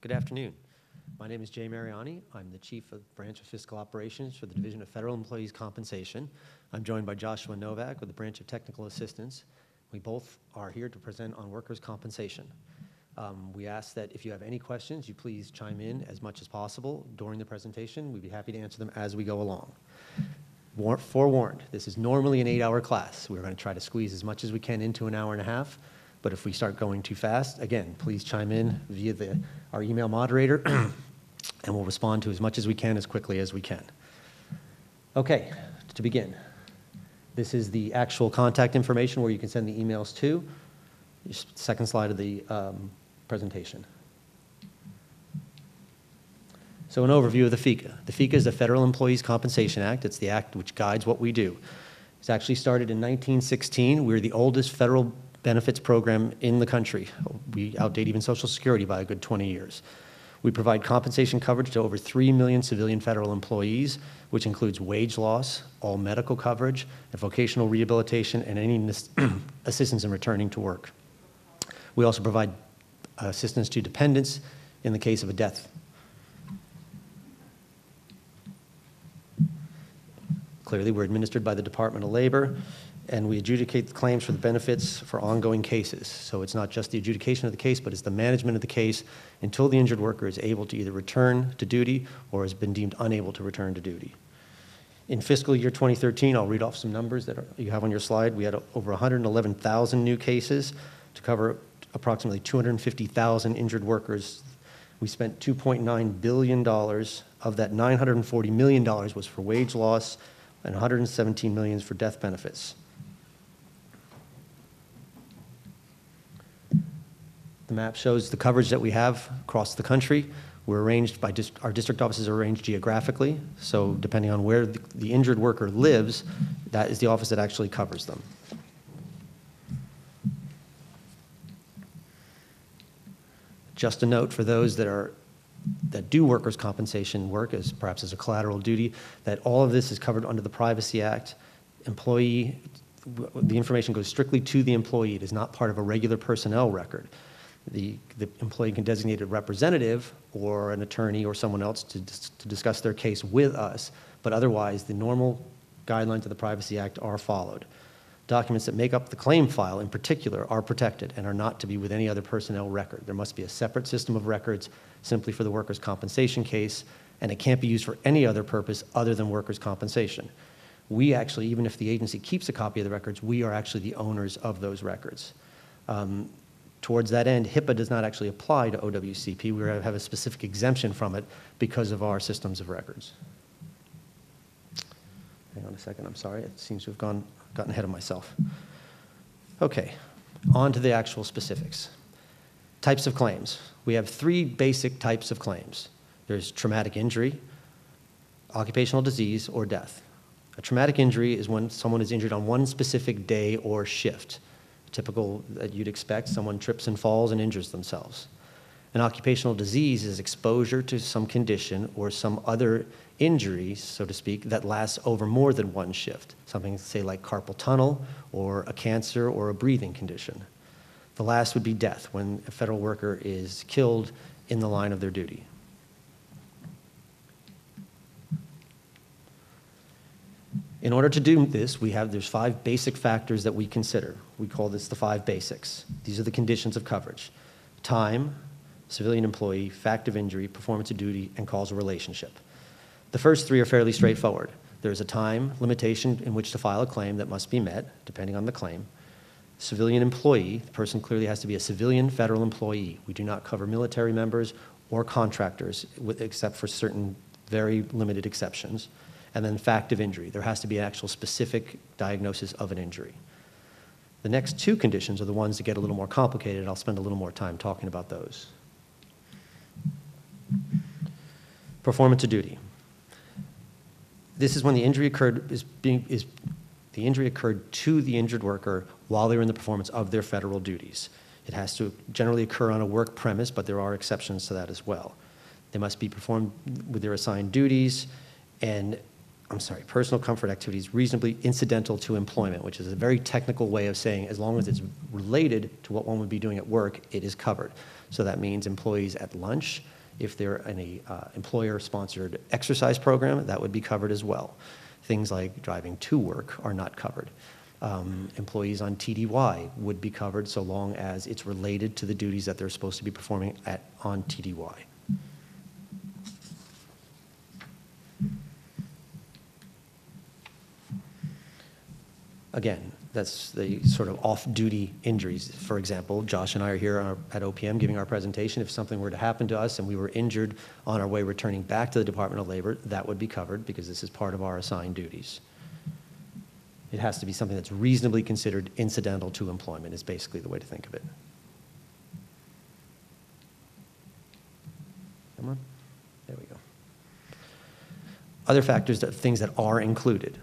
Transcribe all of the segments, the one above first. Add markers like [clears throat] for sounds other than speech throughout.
Good afternoon. My name is Jay Mariani. I'm the Chief of Branch of Fiscal Operations for the Division of Federal Employees Compensation. I'm joined by Joshua Novak with the Branch of Technical Assistance. We both are here to present on workers' compensation. Um, we ask that if you have any questions, you please chime in as much as possible during the presentation. We'd be happy to answer them as we go along. War- Forewarned, this is normally an eight-hour class. We're going to try to squeeze as much as we can into an hour and a half. But if we start going too fast, again, please chime in via the, our email moderator, [clears throat] and we'll respond to as much as we can as quickly as we can. Okay, to begin, this is the actual contact information where you can send the emails to. Second slide of the um, presentation. So an overview of the FECA. The FECA is the Federal Employees Compensation Act. It's the act which guides what we do. It's actually started in 1916. We're the oldest federal benefits program in the country. We outdate even Social Security by a good 20 years. We provide compensation coverage to over 3 million civilian federal employees, which includes wage loss, all medical coverage, and vocational rehabilitation, and any [clears throat] assistance in returning to work. We also provide assistance to dependents in the case of a death. Clearly, we're administered by the Department of Labor, and we adjudicate the claims for the benefits for ongoing cases. So it's not just the adjudication of the case, but it's the management of the case until the injured worker is able to either return to duty or has been deemed unable to return to duty. In fiscal year 2013, I'll read off some numbers that are, you have on your slide. We had over 111,000 new cases to cover approximately 250,000 injured workers. We spent $2.9 billion. Of that, $940 million was for wage loss and $117 million for death benefits. The map shows the coverage that we have across the country. We're arranged by dist- our district offices are arranged geographically, so depending on where the, the injured worker lives, that is the office that actually covers them. Just a note for those that are that do workers' compensation work as perhaps as a collateral duty, that all of this is covered under the Privacy Act. Employee, the information goes strictly to the employee. It is not part of a regular personnel record the, the employee can designate a representative or an attorney or someone else to, to discuss their case with us, but otherwise the normal guidelines of the Privacy Act are followed. Documents that make up the claim file in particular are protected and are not to be with any other personnel record. There must be a separate system of records simply for the workers' compensation case, and it can't be used for any other purpose other than workers' compensation. We actually, even if the agency keeps a copy of the records, we are actually the owners of those records. Um, Towards that end, HIPAA does not actually apply to OWCP. We have a specific exemption from it because of our systems of records. Hang on a second, I'm sorry. It seems to have gone, gotten ahead of myself. Okay, on to the actual specifics. Types of claims. We have three basic types of claims. There's traumatic injury, occupational disease, or death. A traumatic injury is when someone is injured on one specific day or shift typical that you'd expect. Someone trips and falls and injures themselves. An occupational disease is exposure to some condition or some other injury, so to speak, that lasts over more than one shift. Something, say, like carpal tunnel or a cancer or a breathing condition. The last would be death, when a federal worker is killed in the line of their duty. In order to do this, we have there's five basic factors that we consider. We call this the five basics. These are the conditions of coverage. Time, civilian employee, fact of injury, performance of duty, and causal relationship. The first three are fairly straightforward. There's a time limitation in which to file a claim that must be met, depending on the claim. Civilian employee, the person clearly has to be a civilian federal employee. We do not cover military members or contractors, except for certain very limited exceptions and then fact of injury. There has to be an actual specific diagnosis of an injury. The next two conditions are the ones that get a little more complicated. I'll spend a little more time talking about those. Performance of duty. This is when the injury occurred is being is the injury occurred to the injured worker while they were in the performance of their federal duties. It has to generally occur on a work premise, but there are exceptions to that as well. They must be performed with their assigned duties, and I'm sorry, personal comfort activities reasonably incidental to employment, which is a very technical way of saying as long as it's related to what one would be doing at work, it is covered. So that means employees at lunch, if they're in a uh, employer-sponsored exercise program, that would be covered as well. Things like driving to work are not covered. Um, employees on TDY would be covered so long as it's related to the duties that they're supposed to be performing at, on TDY. Again, that's the sort of off-duty injuries. For example, Josh and I are here at OPM giving our presentation. If something were to happen to us and we were injured on our way returning back to the Department of Labor, that would be covered because this is part of our assigned duties. It has to be something that's reasonably considered incidental to employment is basically the way to think of it. Come on. There we go. Other factors, that, things that are included.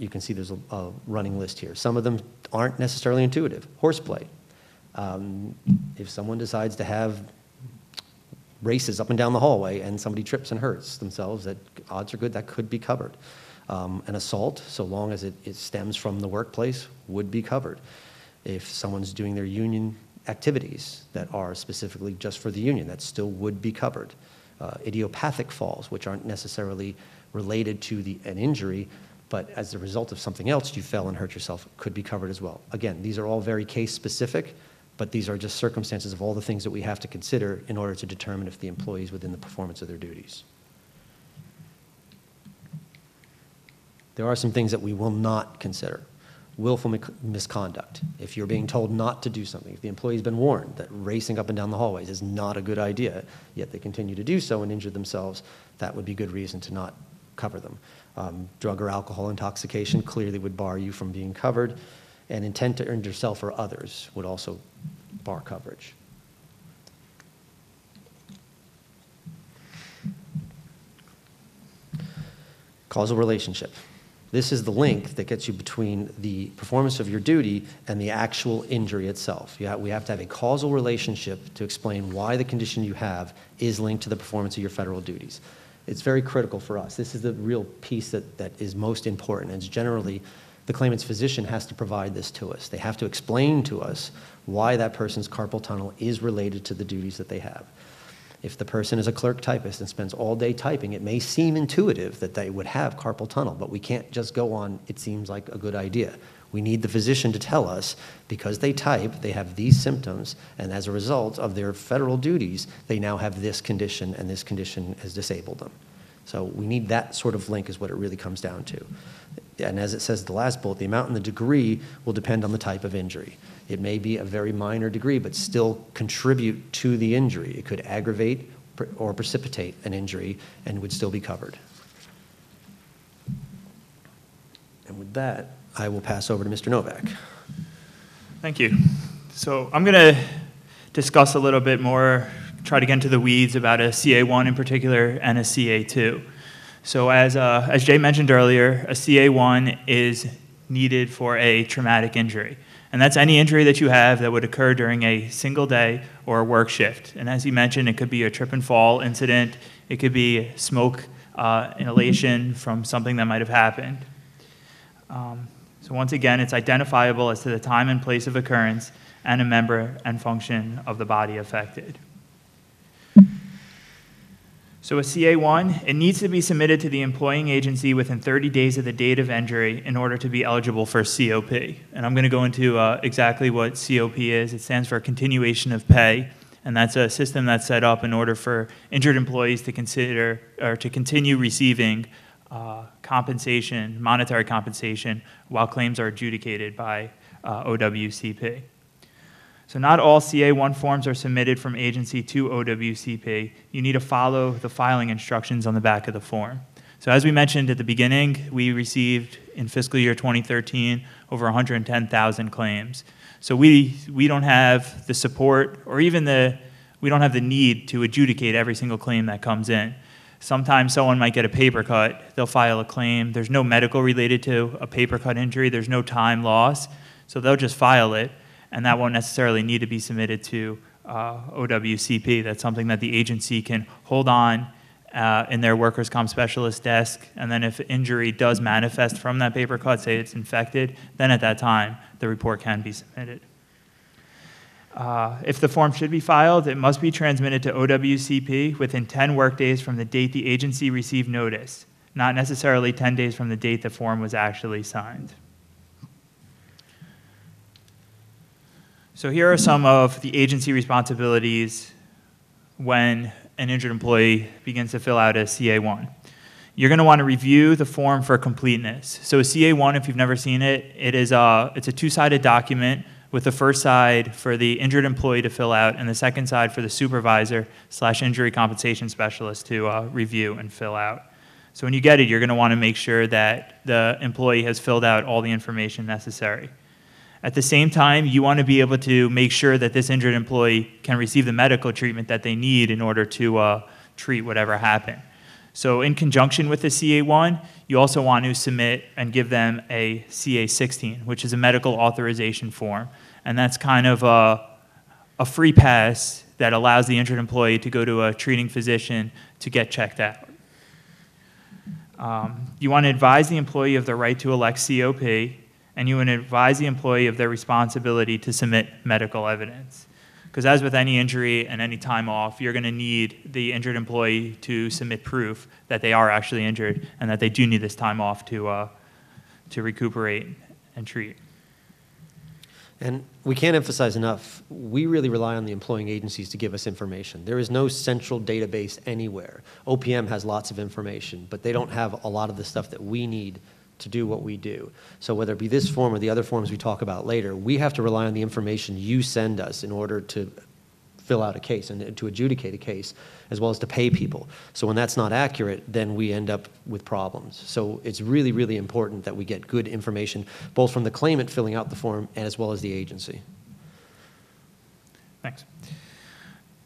You can see there's a, a running list here. Some of them aren't necessarily intuitive. Horseplay. Um, if someone decides to have races up and down the hallway and somebody trips and hurts themselves, that odds are good that could be covered. Um, an assault, so long as it, it stems from the workplace, would be covered. If someone's doing their union activities that are specifically just for the union, that still would be covered. Uh, idiopathic falls, which aren't necessarily related to the, an injury, but as a result of something else, you fell and hurt yourself, could be covered as well. Again, these are all very case specific, but these are just circumstances of all the things that we have to consider in order to determine if the employee is within the performance of their duties. There are some things that we will not consider. Willful misconduct. If you're being told not to do something, if the employee's been warned that racing up and down the hallways is not a good idea, yet they continue to do so and injure themselves, that would be good reason to not cover them. Um, drug or alcohol intoxication clearly would bar you from being covered, and intent to injure yourself or others would also bar coverage. Causal relationship. This is the link that gets you between the performance of your duty and the actual injury itself. Have, we have to have a causal relationship to explain why the condition you have is linked to the performance of your federal duties. It's very critical for us. This is the real piece that, that is most important. And it's generally the claimant's physician has to provide this to us. They have to explain to us why that person's carpal tunnel is related to the duties that they have. If the person is a clerk typist and spends all day typing, it may seem intuitive that they would have carpal tunnel, but we can't just go on, it seems like a good idea. We need the physician to tell us because they type, they have these symptoms, and as a result of their federal duties, they now have this condition, and this condition has disabled them. So we need that sort of link, is what it really comes down to. And as it says the last bullet, the amount and the degree will depend on the type of injury. It may be a very minor degree, but still contribute to the injury. It could aggravate or precipitate an injury and would still be covered. And with that, I will pass over to Mr. Novak. Thank you. So I'm going to discuss a little bit more, try to get into the weeds about a CA1 in particular and a CA2. So as, uh, as Jay mentioned earlier, a CA1 is needed for a traumatic injury. And that's any injury that you have that would occur during a single day or a work shift. And as he mentioned, it could be a trip and fall incident, it could be smoke uh, inhalation from something that might have happened. Um, so once again, it's identifiable as to the time and place of occurrence and a member and function of the body affected. So a CA1, it needs to be submitted to the employing agency within 30 days of the date of injury in order to be eligible for COP. And I'm going to go into uh, exactly what COP is. It stands for continuation of pay, and that's a system that's set up in order for injured employees to consider or to continue receiving uh, compensation, monetary compensation, while claims are adjudicated by uh, OWCP. So not all CA1 forms are submitted from agency to OWCP. You need to follow the filing instructions on the back of the form. So as we mentioned at the beginning, we received in fiscal year 2013 over 110,000 claims. So we, we don't have the support or even the, we don't have the need to adjudicate every single claim that comes in. Sometimes someone might get a paper cut, they'll file a claim. There's no medical related to a paper cut injury, there's no time loss, so they'll just file it and that won't necessarily need to be submitted to uh, OWCP. That's something that the agency can hold on uh, in their workers' comp specialist desk, and then if injury does manifest from that paper cut, say it's infected, then at that time, the report can be submitted. Uh, If the form should be filed, it must be transmitted to OWCP within 10 workdays from the date the agency received notice, not necessarily 10 days from the date the form was actually signed. So here are some of the agency responsibilities when an injured employee begins to fill out a CA1. You're going to want to review the form for completeness. So a CA1, if you've never seen it, it is a, it's a two-sided document with the first side for the injured employee to fill out and the second side for the supervisor slash injury compensation specialist to uh, review and fill out. So when you get it, you're going to want to make sure that the employee has filled out all the information necessary. At the same time, you want to be able to make sure that this injured employee can receive the medical treatment that they need in order to uh, treat whatever happened. So, in conjunction with the CA1, you also want to submit and give them a CA16, which is a medical authorization form. And that's kind of a, a free pass that allows the injured employee to go to a treating physician to get checked out. Um, you want to advise the employee of the right to elect COP, and you want to advise the employee of their responsibility to submit medical evidence. Because as with any injury and any time off, you're going to need the injured employee to submit proof that they are actually injured and that they do need this time off to, uh, to recuperate and treat. And we can't emphasize enough, we really rely on the employing agencies to give us information. There is no central database anywhere. OPM has lots of information, but they don't have a lot of the stuff that we need to do what we do. So whether it be this form or the other forms we talk about later, we have to rely on the information you send us in order to fill out a case and to adjudicate a case, as well as to pay people. So when that's not accurate, then we end up with problems. So it's really, really important that we get good information, both from the claimant filling out the form and as well as the agency. Thanks.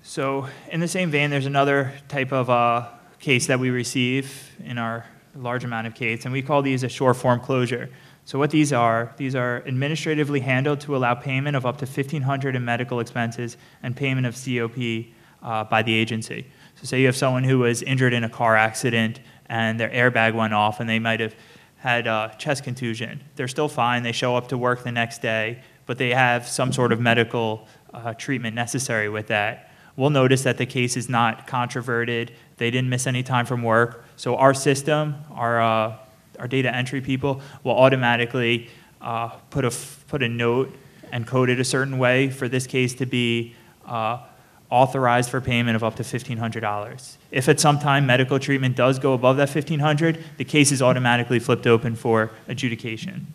So, in the same vein, there's another type of uh, case that we receive in our large amount of case, and we call these a short form closure. So what these are, these are administratively handled to allow payment of up to 1500 in medical expenses and payment of COP uh, by the agency. So say you have someone who was injured in a car accident and their airbag went off and they might have had uh, chest contusion. They're still fine. They show up to work the next day, but they have some sort of medical uh, treatment necessary with that. We'll notice that the case is not controverted. They didn't miss any time from work. So our system, our, uh, our data entry people, will automatically uh, put, a, put a note and code it a certain way for this case to be uh, authorized for payment of up to $1,500. If at some time medical treatment does go above that 1,500, the case is automatically flipped open for adjudication.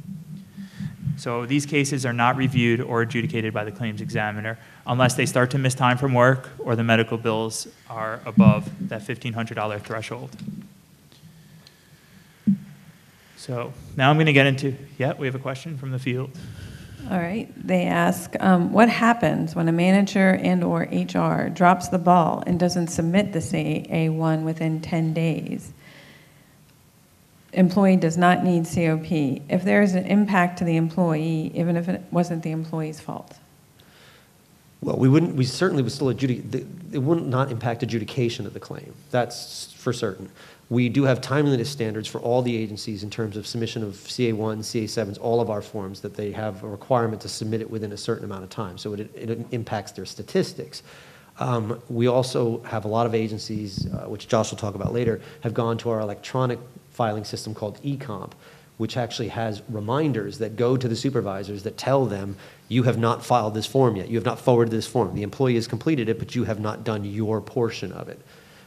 So these cases are not reviewed or adjudicated by the claims examiner unless they start to miss time from work or the medical bills are above that $1,500 threshold. So now I'm going to get into, yeah, we have a question from the field. All right. They ask, um, what happens when a manager and/or HR drops the ball and doesn't submit the CA1 within 10 days? Employee does not need COP. If there is an impact to the employee, even if it wasn't the employee's fault. Well, we wouldn't, we certainly would still adjudicate, it wouldn't not impact adjudication of the claim. That's for certain. We do have timeliness standards for all the agencies in terms of submission of CA1, CA7s, all of our forms, that they have a requirement to submit it within a certain amount of time. So it, it impacts their statistics. Um, we also have a lot of agencies, uh, which Josh will talk about later, have gone to our electronic filing system called eComp, which actually has reminders that go to the supervisors that tell them, you have not filed this form yet. You have not forwarded this form. The employee has completed it, but you have not done your portion of it.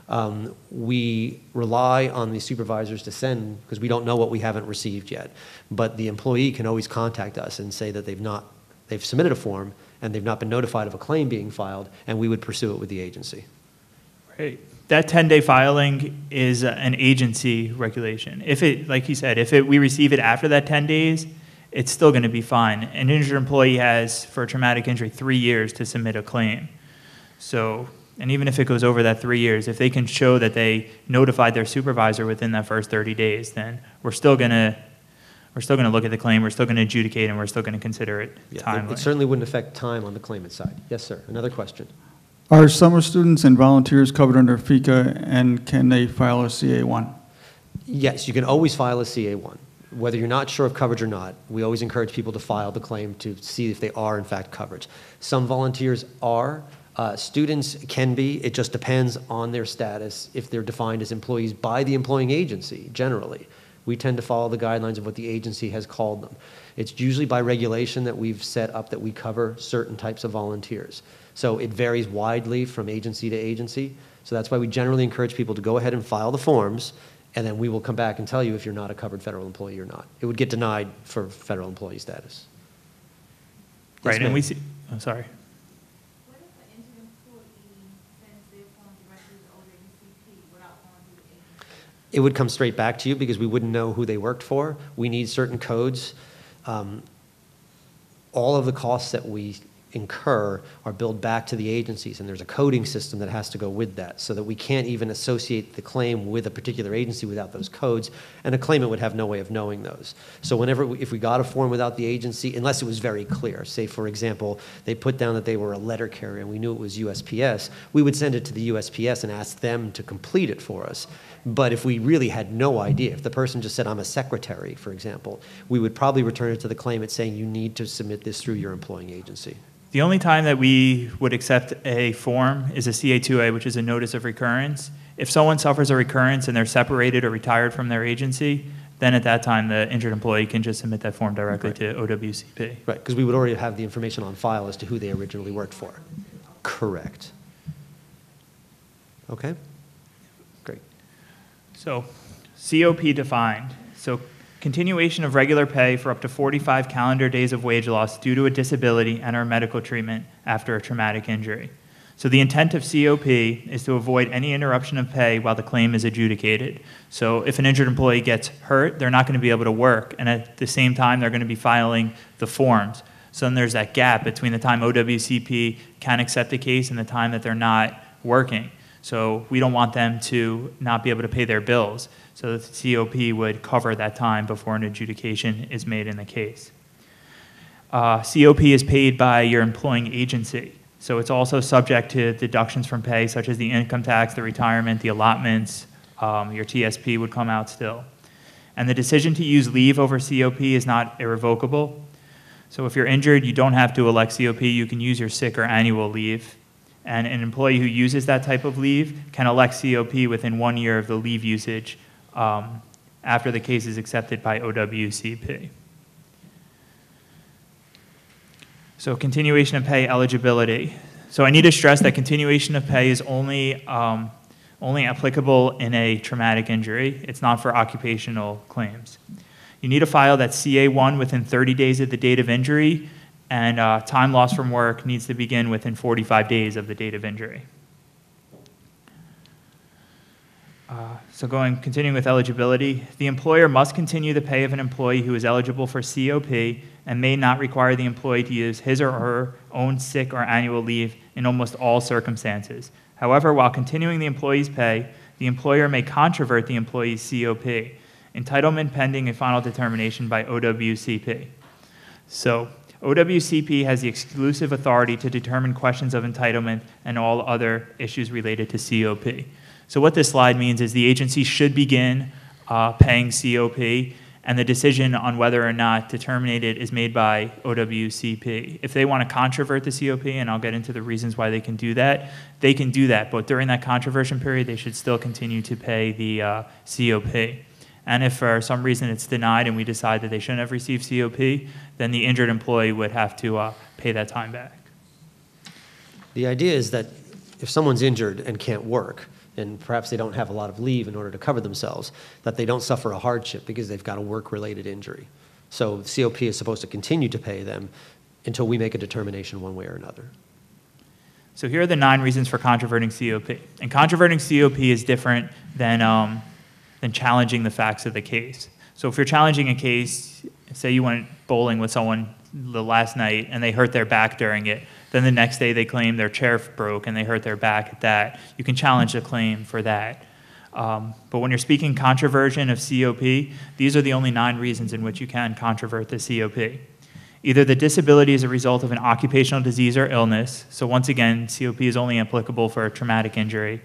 Um, we rely on the supervisors to send because we don't know what we haven't received yet. But the employee can always contact us and say that they've not, they've submitted a form and they've not been notified of a claim being filed, and we would pursue it with the agency. Right. That 10-day filing is an agency regulation. If it, like you said, if it, we receive it after that 10 days, it's still going to be fine. An injured employee has, for a traumatic injury, three years to submit a claim. So, and even if it goes over that three years, if they can show that they notified their supervisor within that first 30 days, then we're still going to we're still going to look at the claim, we're still going to adjudicate, and we're still going to consider it Yeah, it- timely. It certainly wouldn't affect time on the claimant side. Yes, sir. Another question. Are summer students and volunteers covered under FECA, and can they file a CA1? Yes, you can always file a CA1. Whether you're not sure of coverage or not, we always encourage people to file the claim to see if they are in fact covered. Some volunteers are, uh, students can be, it just depends on their status, if they're defined as employees by the employing agency, generally. We tend to follow the guidelines of what the agency has called them. It's usually by regulation that we've set up that we cover certain types of volunteers. So it varies widely from agency to agency. So that's why we generally encourage people to go ahead and file the forms, and then we will come back and tell you if you're not a covered federal employee or not. It would get denied for federal employee status. Yes, Right, and we see, I'm sorry. What if an injured employee sends their form directly to OWCP without going through the agency? It would come straight back to you because we wouldn't know who they worked for. We need certain codes. Um, All of the costs that we incur are billed back to the agencies, and there's a coding system that has to go with that, so that we can't even associate the claim with a particular agency without those codes, and a claimant would have no way of knowing those. So whenever, if we got a form without the agency, unless it was very clear, say, for example, they put down that they were a letter carrier and we knew it was USPS, we would send it to the USPS and ask them to complete it for us. But if we really had no idea, if the person just said, I'm a secretary, for example, we would probably return it to the claimant saying, you need to submit this through your employing agency. The only time that we would accept a form is a CA2A, which is a notice of recurrence. If someone suffers a recurrence and they're separated or retired from their agency, then at that time, the injured employee can just submit that form directly to OWCP. Right, because we would already have the information on file as to who they originally worked for. Correct. Okay? So, COP defined. So, continuation of regular pay for up to 45 calendar days of wage loss due to a disability and or medical treatment after a traumatic injury. So, the intent of COP is to avoid any interruption of pay while the claim is adjudicated. So, if an injured employee gets hurt, they're not going to be able to work, and at the same time, they're going to be filing the forms. So then there's that gap between the time OWCP can accept a case and the time that they're not working. So we don't want them to not be able to pay their bills. So the COP would cover that time before an adjudication is made in the case. Uh, COP is paid by your employing agency. So it's also subject to deductions from pay, such as the income tax, the retirement, the allotments. Um, your TSP would come out still. And the decision to use leave over COP is not irrevocable. So if you're injured, you don't have to elect COP. You can use your sick or annual leave. And an employee who uses that type of leave can elect COP within one year of the leave usage um, after the case is accepted by OWCP. So continuation of pay eligibility. So I need to stress that continuation of pay is only, um, only applicable in a traumatic injury. It's not for occupational claims. You need to file that CA1 within 30 days of the date of injury, and uh, time lost from work needs to begin within 45 days of the date of injury. Uh, so going, continuing with eligibility, the employer must continue the pay of an employee who is eligible for COP and may not require the employee to use his or her own sick or annual leave in almost all circumstances. However, while continuing the employee's pay, the employer may controvert the employee's COP, entitlement pending a final determination by OWCP. So, OWCP has the exclusive authority to determine questions of entitlement and all other issues related to COP. So, what this slide means is the agency should begin uh, paying COP, and the decision on whether or not to terminate it is made by OWCP. If they want to controvert the COP, and I'll get into the reasons why they can do that, they can do that. But during that controversial period, they should still continue to pay the uh, COP. And if for some reason it's denied and we decide that they shouldn't have received COP, then the injured employee would have to uh, pay that time back. The idea is that if someone's injured and can't work, and perhaps they don't have a lot of leave in order to cover themselves, that they don't suffer a hardship because they've got a work-related injury. So COP is supposed to continue to pay them until we make a determination one way or another. So here are the nine reasons for controverting COP. And controverting COP is different than, um, than challenging the facts of the case. So if you're challenging a case, say you went bowling with someone the last night and they hurt their back during it, then the next day they claim their chair broke and they hurt their back at that. You can challenge the claim for that. Um, but when you're speaking controversion of COP, these are the only nine reasons in which you can controvert the COP. Either the disability is a result of an occupational disease or illness, so once again, COP is only applicable for a traumatic injury.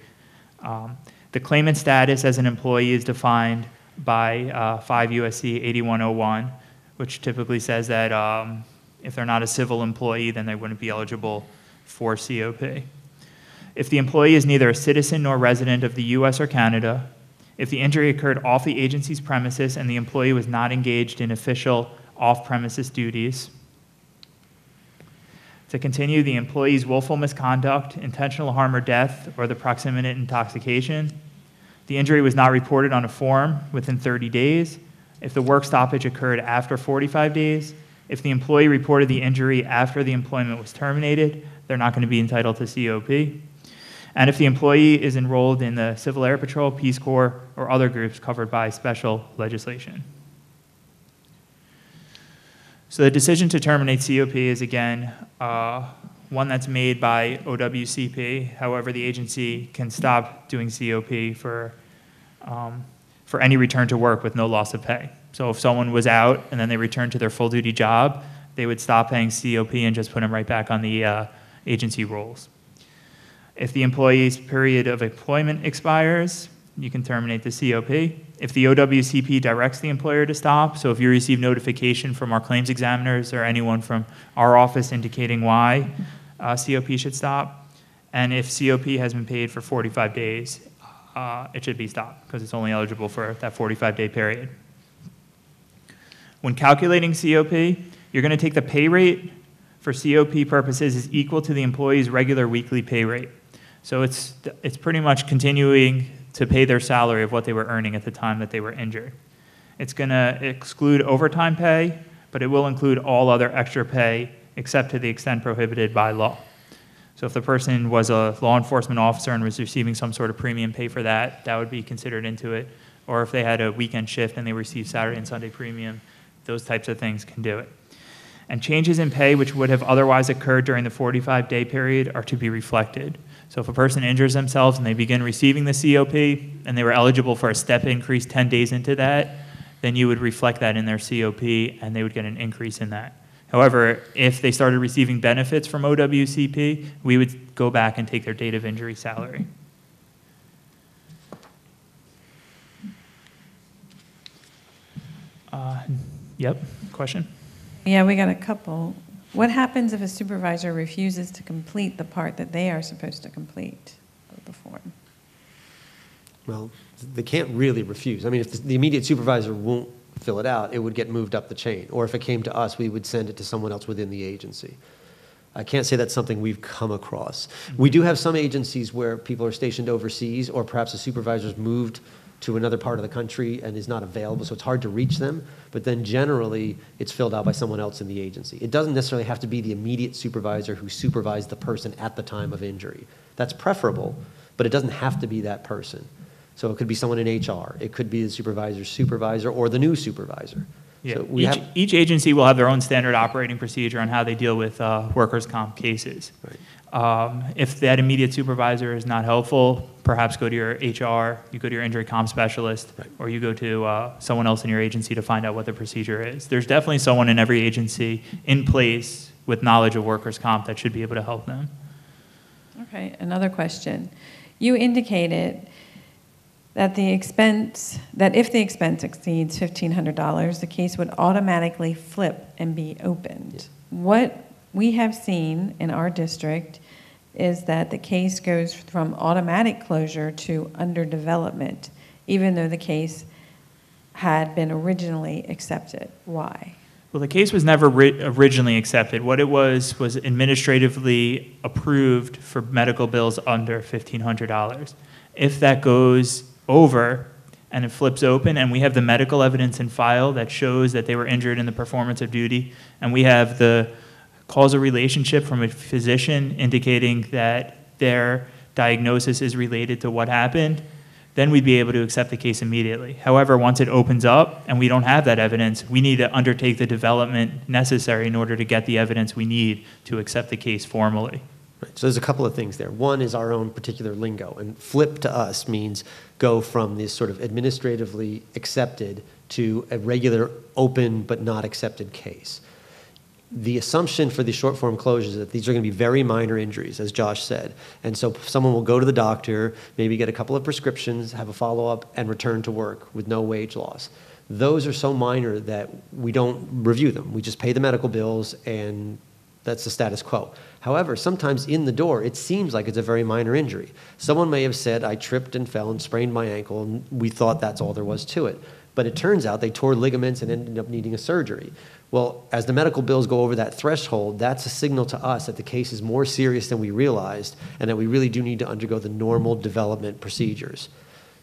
Um, the claimant status as an employee is defined by uh, 5 USC 8101, which typically says that um, if they're not a civil employee, then they wouldn't be eligible for COP. If the employee is neither a citizen nor resident of the US or Canada, if the injury occurred off the agency's premises and the employee was not engaged in official off premises duties, to continue the employee's willful misconduct, intentional harm or death, or the proximate intoxication. The injury was not reported on a form within 30 days. If the work stoppage occurred after 45 days, if the employee reported the injury after the employment was terminated, they're not going to be entitled to COP. And if the employee is enrolled in the Civil Air Patrol, Peace Corps, or other groups covered by special legislation. So the decision to terminate COP is again uh, one that's made by OWCP. However, the agency can stop doing COP for, um, for any return to work with no loss of pay. So if someone was out and then they returned to their full duty job, they would stop paying COP and just put them right back on the uh, agency rolls. If the employee's period of employment expires, you can terminate the COP. If the OWCP directs the employer to stop, so if you receive notification from our claims examiners or anyone from our office indicating why uh, COP should stop, and if COP has been paid for 45 days, uh, it should be stopped because it's only eligible for that 45 day period. When calculating COP, you're going to take the pay rate for COP purposes is equal to the employee's regular weekly pay rate. So it's, it's pretty much continuing to pay their salary of what they were earning at the time that they were injured. It's going to exclude overtime pay, but it will include all other extra pay except to the extent prohibited by law. So if the person was a law enforcement officer and was receiving some sort of premium pay for that, that would be considered into it. Or if they had a weekend shift and they received Saturday and Sunday premium, those types of things can do it. And changes in pay which would have otherwise occurred during the 45 day period are to be reflected. So if a person injures themselves and they begin receiving the COP and they were eligible for a step increase 10 days into that, then you would reflect that in their COP and they would get an increase in that. However, if they started receiving benefits from OWCP, we would go back and take their date of injury salary. Uh, Yep, question? Yeah, we got a couple. What happens if a supervisor refuses to complete the part that they are supposed to complete of the form? Well, they can't really refuse. I mean, if the immediate supervisor won't fill it out, it would get moved up the chain. Or if it came to us, we would send it to someone else within the agency. I can't say that's something we've come across. We do have some agencies where people are stationed overseas, or perhaps a supervisor's moved to another part of the country and is not available, so it's hard to reach them. But then generally, it's filled out by someone else in the agency. It doesn't necessarily have to be the immediate supervisor who supervised the person at the time of injury. That's preferable, but it doesn't have to be that person. So it could be someone in HR, it could be the supervisor's supervisor or the new supervisor. Yeah, So we each, have, each agency will have their own standard operating procedure on how they deal with uh, workers' comp cases. Right. Um, if that immediate supervisor is not helpful, perhaps go to your HR, you go to your injury comp specialist, Right. or you go to uh, someone else in your agency to find out what the procedure is. There's definitely someone in every agency in place with knowledge of workers' comp that should be able to help them. Okay, another question. You indicated that the expense, that if the expense exceeds $1,500, the case would automatically flip and be opened. What we have seen in our district is that the case goes from automatic closure to under development, even though the case had been originally accepted. Why? Well, the case was never ri- originally accepted. What it was was administratively approved for medical bills under $1,500. If that goes over and it flips open, and we have the medical evidence in file that shows that they were injured in the performance of duty, and we have the causal relationship from a physician indicating that their diagnosis is related to what happened, then we'd be able to accept the case immediately. However, once it opens up and we don't have that evidence, we need to undertake the development necessary in order to get the evidence we need to accept the case formally. Right, So there's a couple of things there. One is our own particular lingo, and flip to us means go from this sort of administratively accepted to a regular open but not accepted case. The assumption for the short form closures is that these are going to be very minor injuries, as Josh said. And so someone will go to the doctor, maybe get a couple of prescriptions, have a follow up, and return to work with no wage loss. Those are so minor that we don't review them. We just pay the medical bills, and that's the status quo. However, sometimes in the door, it seems like it's a very minor injury. Someone may have said, I tripped and fell and sprained my ankle, and we thought that's all there was to it. But it turns out they tore ligaments and ended up needing a surgery. Well, as the medical bills go over that threshold, that's a signal to us that the case is more serious than we realized and that we really do need to undergo the normal development procedures.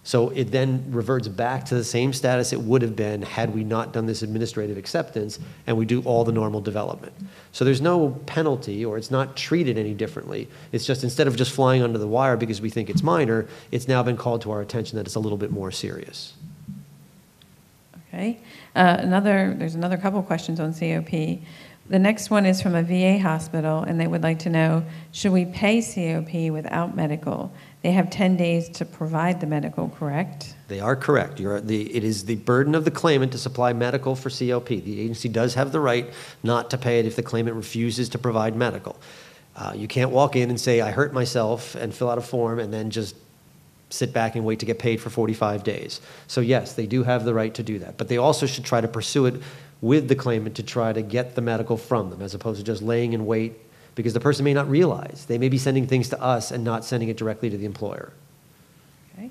So it then reverts back to the same status it would have been had we not done this administrative acceptance and we do all the normal development. So there's no penalty or it's not treated any differently. It's just instead of just flying under the wire because we think it's minor, it's now been called to our attention that it's a little bit more serious. Okay. Uh, Another, there's another couple questions on COP. The next one is from a VA hospital, and they would like to know, should we pay COP without medical? They have 10 days to provide the medical, correct? They are correct. The, it is the burden of the claimant to supply medical for COP. The agency does have the right not to pay it if the claimant refuses to provide medical. Uh, you can't walk in and say, I hurt myself, and fill out a form, and then just sit back and wait to get paid for 45 days. So, yes, they do have the right to do that. But they also should try to pursue it with the claimant to try to get the medical from them, as opposed to just laying in wait, because the person may not realize. They may be sending things to us and not sending it directly to the employer. Okay.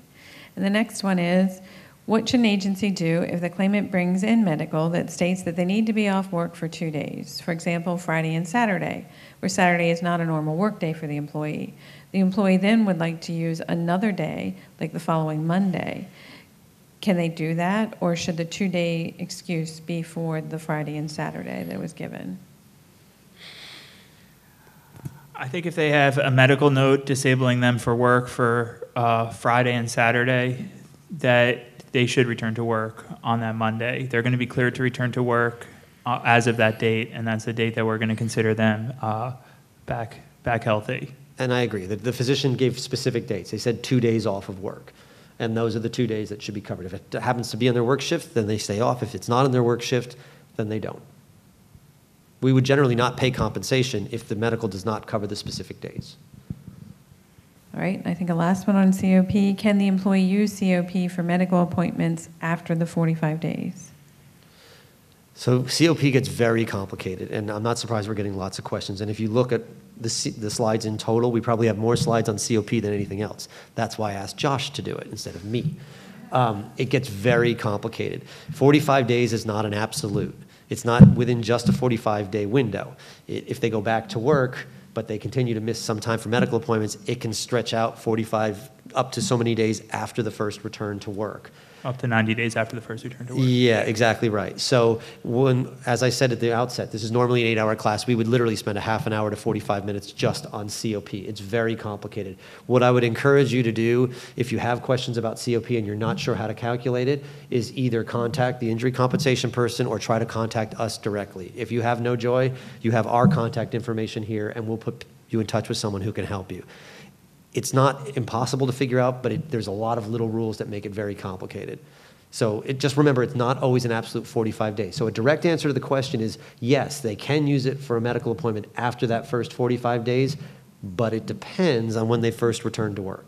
And the next one is, what should an agency do if the claimant brings in medical that states that they need to be off work for two days? For example, Friday and Saturday, where Saturday is not a normal work day for the employee. The employee then would like to use another day, like the following Monday. Can they do that, or should the two-day excuse be for the Friday and Saturday that was given? I think if they have a medical note disabling them for work for uh, Friday and Saturday, that they should return to work on that Monday. They're going to be cleared to return to work uh, as of that date, and that's the date that we're going to consider them uh, back back healthy. And I agree. The, the physician gave specific dates. They said two days off of work. And those are the two days that should be covered. If it happens to be on their work shift, then they stay off. If it's not on their work shift, then they don't. We would generally not pay compensation if the medical does not cover the specific days. All right, I think a last one on COP. Can the employee use COP for medical appointments after the 45 days? So COP gets very complicated, and I'm not surprised we're getting lots of questions. And if you look at the, C- the slides in total, we probably have more slides on COP than anything else. That's why I asked Josh to do it instead of me. Um, it gets very complicated. 45 days is not an absolute. It's not within just a 45 day window. I if they go back to work, but they continue to miss some time for medical appointments, it can stretch out 45 up to so many days after the first return to work. Up to 90 days after the first return to work. Yeah, exactly right. So when, as I said at the outset, this is normally an eight-hour class. We would literally spend a half an hour to 45 minutes just on COP. It's very complicated. What I would encourage you to do, if you have questions about COP and you're not sure how to calculate it, is either contact the injury compensation person or try to contact us directly. If you have no joy, you have our contact information here, and we'll put you in touch with someone who can help you it's not impossible to figure out, but it, there's a lot of little rules that make it very complicated. So it, just remember, it's not always an absolute 45 days. So a direct answer to the question is yes, they can use it for a medical appointment after that first 45 days, but it depends on when they first return to work.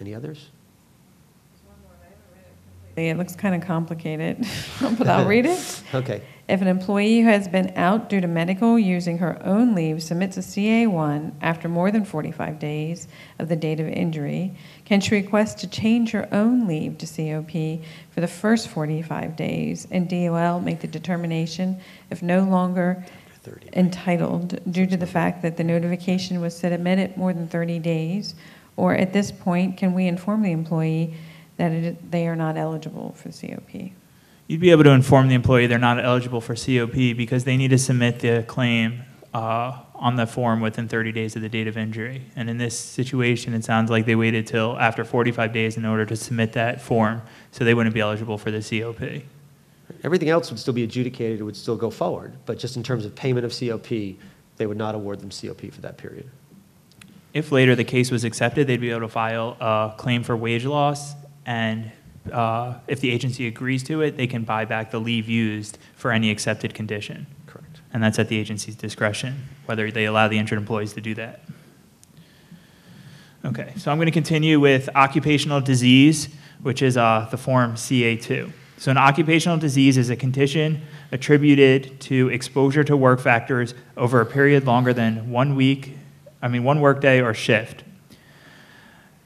Any others? It looks kind of complicated, but I'll read it. Okay. If an employee who has been out due to medical using her own leave submits a CA1 after more than 45 days of the date of injury, can she request to change her own leave to COP for the first 45 days and DOL make the determination if no longer 30. entitled due to the fact that the notification was submitted more than 30 days? Or at this point, can we inform the employee that it, they are not eligible for COP? You'd be able to inform the employee they're not eligible for COP because they need to submit the claim uh, on the form within 30 days of the date of injury. And in this situation, it sounds like they waited till after 45 days in order to submit that form, so they wouldn't be eligible for the COP. Everything else would still be adjudicated, it would still go forward, but just in terms of payment of COP, they would not award them COP for that period. If later the case was accepted, they'd be able to file a claim for wage loss and uh, if the agency agrees to it, they can buy back the leave used for any accepted condition. Correct. And that's at the agency's discretion, whether they allow the injured employees to do that. Okay, so I'm going to continue with occupational disease, which is uh, the form CA2. So, an occupational disease is a condition attributed to exposure to work factors over a period longer than one week, I mean, one workday or shift.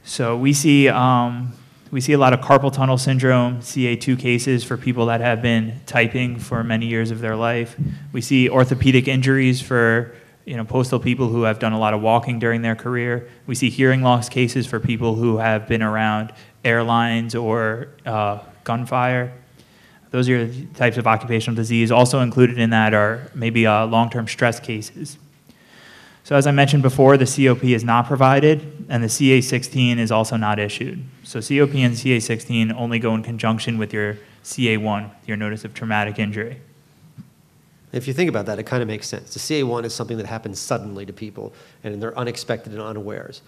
So, we see, um, we see a lot of carpal tunnel syndrome, CA2 cases for people that have been typing for many years of their life. We see orthopedic injuries for you know, postal people who have done a lot of walking during their career. We see hearing loss cases for people who have been around airlines or uh, gunfire. Those are the types of occupational disease. Also included in that are maybe uh, long-term stress cases. So as I mentioned before, the COP is not provided, and the CA16 is also not issued. So COP and CA16 only go in conjunction with your CA1, your notice of traumatic injury. If you think about that, it kind of makes sense. The CA1 is something that happens suddenly to people, and they're unexpected and unawares.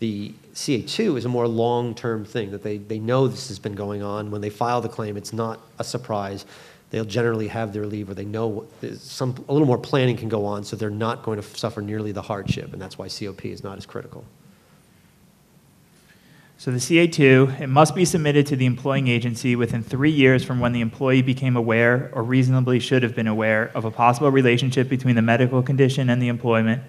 The CA2 is a more long-term thing, that they, they know this has been going on. When they file the claim, it's not a surprise. They'll generally have their leave, or they know some, a little more planning can go on, so they're not going to suffer nearly the hardship, and that's why COP is not as critical. So the CA2, it must be submitted to the employing agency within three years from when the employee became aware or reasonably should have been aware of a possible relationship between the medical condition and the employment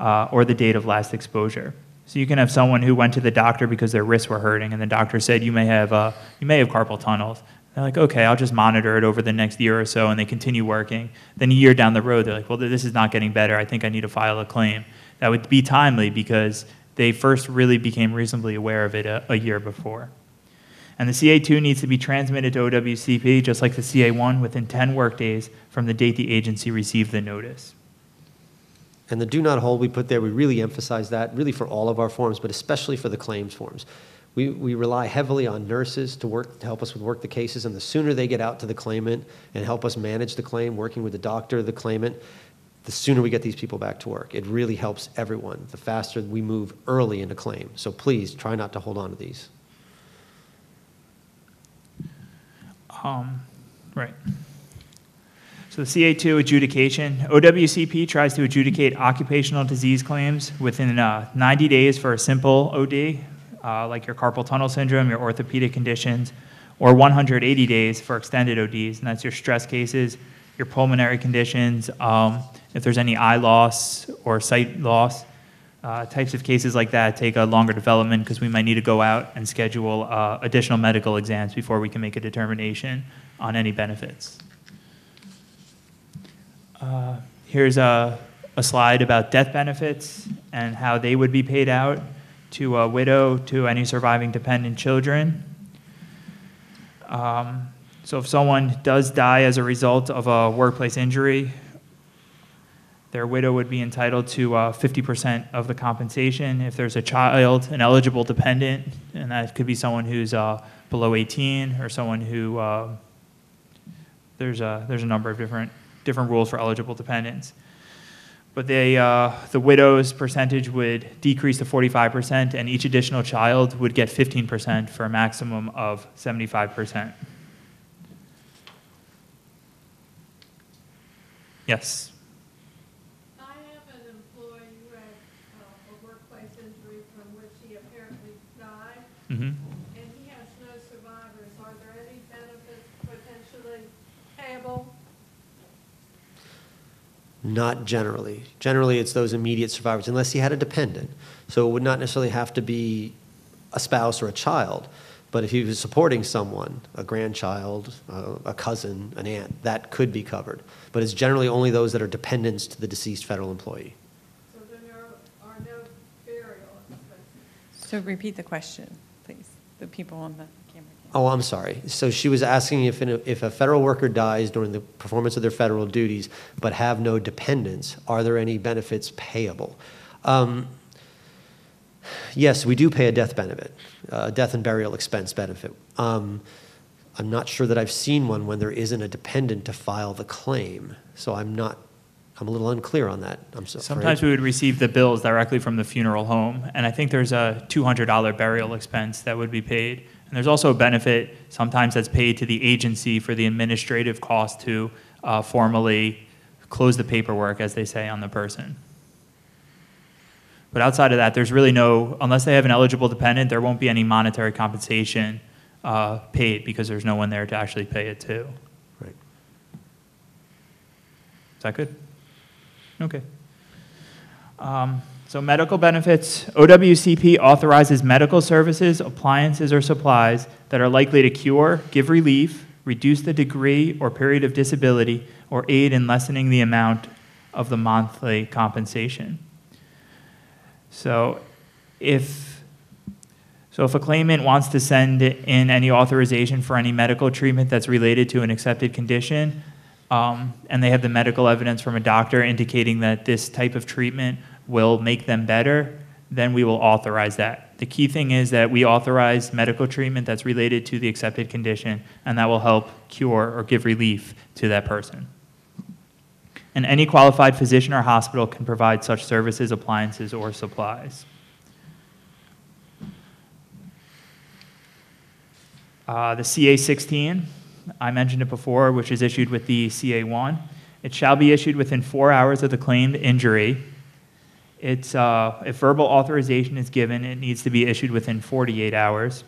uh, or the date of last exposure. So you can have someone who went to the doctor because their wrists were hurting, and the doctor said you may have uh, you may have carpal tunnels. They're like, okay, I'll just monitor it over the next year or so, and they continue working. Then a year down the road, they're like, well, this is not getting better. I think I need to file a claim. That would be timely because they first really became reasonably aware of it a, a year before. And the CA2 needs to be transmitted to OWCP, just like the CA1, within 10 workdays from the date the agency received the notice. And the do not hold we put there, we really emphasize that, really for all of our forms, but especially for the claims forms. We, we rely heavily on nurses to work, to help us with work the cases, and the sooner they get out to the claimant and help us manage the claim, working with the doctor, the claimant, the sooner we get these people back to work. It really helps everyone, the faster we move early in a claim. So please, try not to hold on to these. Um, right. So the CA2 adjudication, OWCP tries to adjudicate occupational disease claims within uh, 90 days for a simple OD, uh, like your carpal tunnel syndrome, your orthopedic conditions, or 180 days for extended ODs, and that's your stress cases, your pulmonary conditions, um, if there's any eye loss or sight loss. Uh, types of cases like that take a longer development because we might need to go out and schedule uh, additional medical exams before we can make a determination on any benefits. Uh, here's a, a slide about death benefits and how they would be paid out to a widow, to any surviving dependent children. Um, so if someone does die as a result of a workplace injury, their widow would be entitled to uh, 50% of the compensation. If there's a child, an eligible dependent, and that could be someone who's uh, below 18 or someone who uh, there's a there's a number of different different rules for eligible dependents. But they, uh, the widow's percentage would decrease to 45%, and each additional child would get 15% for a maximum of 75%. Yes. I have an employee who had uh, a workplace injury from which he apparently died, hmm and he has no survivors. Are there any benefits potentially payable? Not generally. Generally, it's those immediate survivors, unless he had a dependent. So it would not necessarily have to be a spouse or a child. But if he was supporting someone, a grandchild, uh, a cousin, an aunt, that could be covered. But it's generally only those that are dependents to the deceased federal employee. So then there are no burial expenses. So repeat the question, please, the people on the camera. can't- Oh, I'm sorry. So she was asking if, if a federal worker dies during the performance of their federal duties but have no dependents, are there any benefits payable? Um, Yes, we do pay a death benefit, a death and burial expense benefit. Um, I'm not sure that I've seen one when there isn't a dependent to file the claim, so I'm not I'm a little unclear on that. I'm so afraid. Sometimes we would receive the bills directly from the funeral home, and I think there's a $200 burial expense that would be paid. And there's also a benefit sometimes that's paid to the agency for the administrative cost to uh, formally close the paperwork, as they say, on the person. But outside of that, there's really no, unless they have an eligible dependent, there won't be any monetary compensation uh, paid because there's no one there to actually pay it to. Right. Is that good? Okay. Um, So medical benefits, OWCP authorizes medical services, appliances, or supplies that are likely to cure, give relief, reduce the degree or period of disability, or aid in lessening the amount of the monthly compensation. So if, so if a claimant wants to send in any authorization for any medical treatment that's related to an accepted condition, um, and they have the medical evidence from a doctor indicating that this type of treatment will make them better, then we will authorize that. The key thing is that we authorize medical treatment that's related to the accepted condition, and that will help cure or give relief to that person. And any qualified physician or hospital can provide such services, appliances, or supplies. Uh, the CA 16, I mentioned it before, which is issued with the CA 1. It shall be issued within four hours of the claimed injury. It's, uh, if verbal authorization is given, it needs to be issued within 48 hours.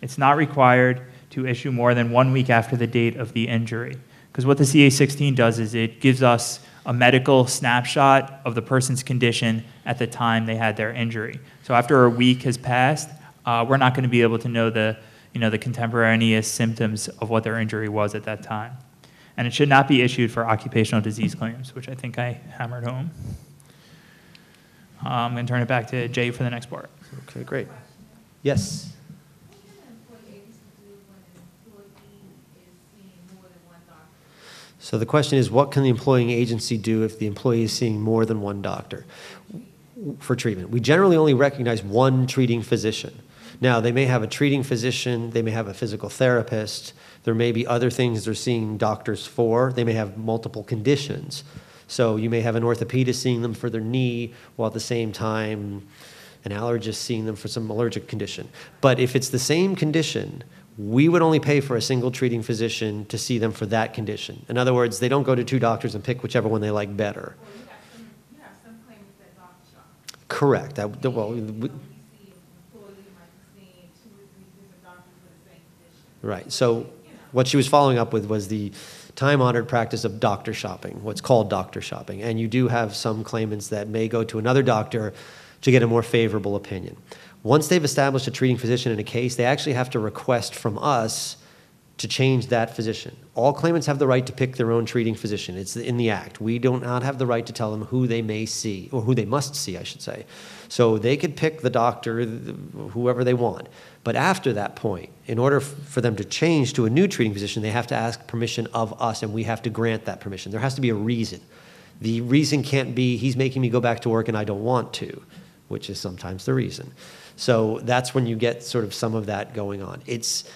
It's not required to issue more than one week after the date of the injury. Because what the CA 16 does is it gives us a medical snapshot of the person's condition at the time they had their injury. So after a week has passed, uh, we're not going to be able to know the, you know, the contemporaneous symptoms of what their injury was at that time. And it should not be issued for occupational disease claims, which I think I hammered home. Um, I'm going to turn it back to Jay for the next part. Okay, great. Yes. So the question is, what can the employing agency do if the employee is seeing more than one doctor for treatment? We generally only recognize one treating physician. Now, they may have a treating physician, they may have a physical therapist, there may be other things they're seeing doctors for, they may have multiple conditions. So you may have an orthopedist seeing them for their knee, while at the same time, an allergist seeing them for some allergic condition. But if it's the same condition, we would only pay for a single treating physician to see them for that condition. In other words, they don't go to two doctors and pick whichever one they like better. Have some, some claimants that doctor. Correct. Well, And we- you see an employee might be seeing two or three different doctors for the same condition. right. So what she was following up with was the time-honored practice of doctor shopping, what's called doctor shopping. And you do have some claimants that may go to another doctor to get a more favorable opinion. Once they've established a treating physician in a case, they actually have to request from us to change that physician. All claimants have the right to pick their own treating physician. It's in the act. We do not have the right to tell them who they may see, or who they must see, I should say. So they could pick the doctor, whoever they want. But after that point, in order for them to change to a new treating physician, they have to ask permission of us, and we have to grant that permission. There has to be a reason. The reason can't be, he's making me go back to work and I don't want to, which is sometimes the reason. So that's when you get sort of some of that going on. It's,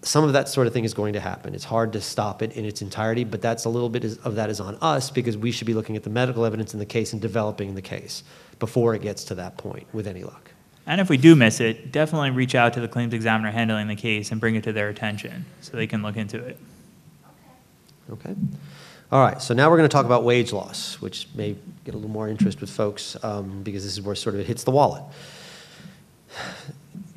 some of that sort of thing is going to happen. It's hard to stop it in its entirety, but that's a little bit of that is on us because we should be looking at the medical evidence in the case and developing the case before it gets to that point with any luck. And if we do miss it, definitely reach out to the claims examiner handling the case and bring it to their attention so they can look into it. Okay? All right, so now we're going to talk about wage loss, which may get a little more interest with folks um, because this is where sort of it hits the wallet.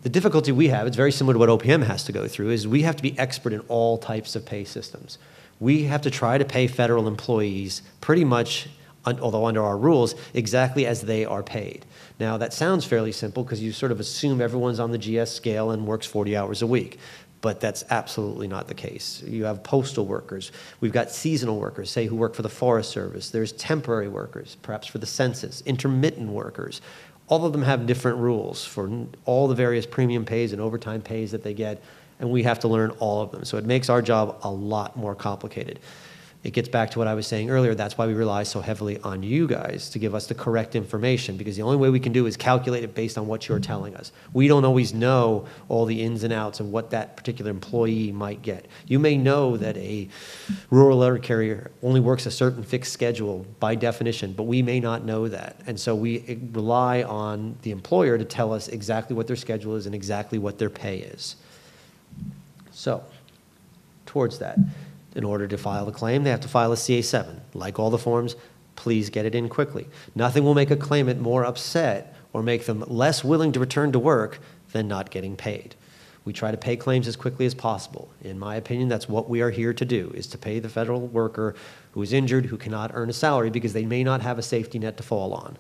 The difficulty we have, it's very similar to what OPM has to go through, is we have to be expert in all types of pay systems. We have to try to pay federal employees pretty much, although under our rules, exactly as they are paid. Now, that sounds fairly simple because you sort of assume everyone's on the GS scale and works 40 hours a week. But that's absolutely not the case. You have postal workers. We've got seasonal workers, say, who work for the Forest Service. There's temporary workers, perhaps for the census, intermittent workers. All of them have different rules for all the various premium pays and overtime pays that they get, and we have to learn all of them. So it makes our job a lot more complicated. It gets back to what I was saying earlier. That's why we rely so heavily on you guys to give us the correct information because the only way we can do is calculate it based on what you're telling us. We don't always know all the ins and outs of what that particular employee might get. You may know that a rural letter carrier only works a certain fixed schedule by definition, but we may not know that. And so we eh, rely on the employer to tell us exactly what their schedule is and exactly what their pay is. So, towards that. In order to file a claim, they have to file a CA7. Like all the forms, please get it in quickly. Nothing will make a claimant more upset or make them less willing to return to work than not getting paid. We try to pay claims as quickly as possible. In my opinion, that's what we are here to do, is to pay the federal worker who is injured, who cannot earn a salary because they may not have a safety net to fall on.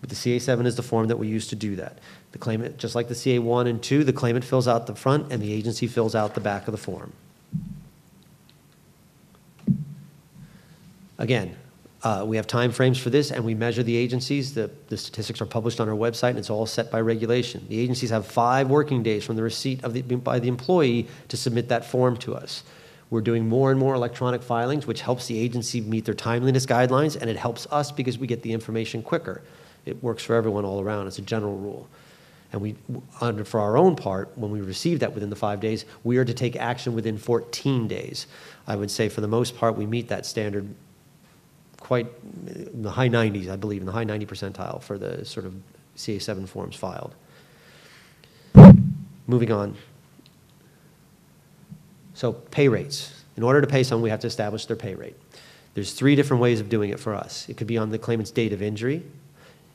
But the CA7 is the form that we use to do that. The claimant, just like the CA1 and 2, the claimant fills out the front and the agency fills out the back of the form. Again, uh, we have timeframes for this, and we measure the agencies. The, the statistics are published on our website, and it's all set by regulation. The agencies have five working days from the receipt of the, by the employee to submit that form to us. We're doing more and more electronic filings, which helps the agency meet their timeliness guidelines, and it helps us because we get the information quicker. It works for everyone all around. It's a general rule. And we, under, for our own part, when we receive that within the five days, we are to take action within 14 days. I would say for the most part, we meet that standard quite in the high 90s, I believe, in the high 90 percentile for the sort of CA7 forms filed. Moving on. So pay rates. In order to pay someone, we have to establish their pay rate. There's three different ways of doing it for us. It could be on the claimant's date of injury.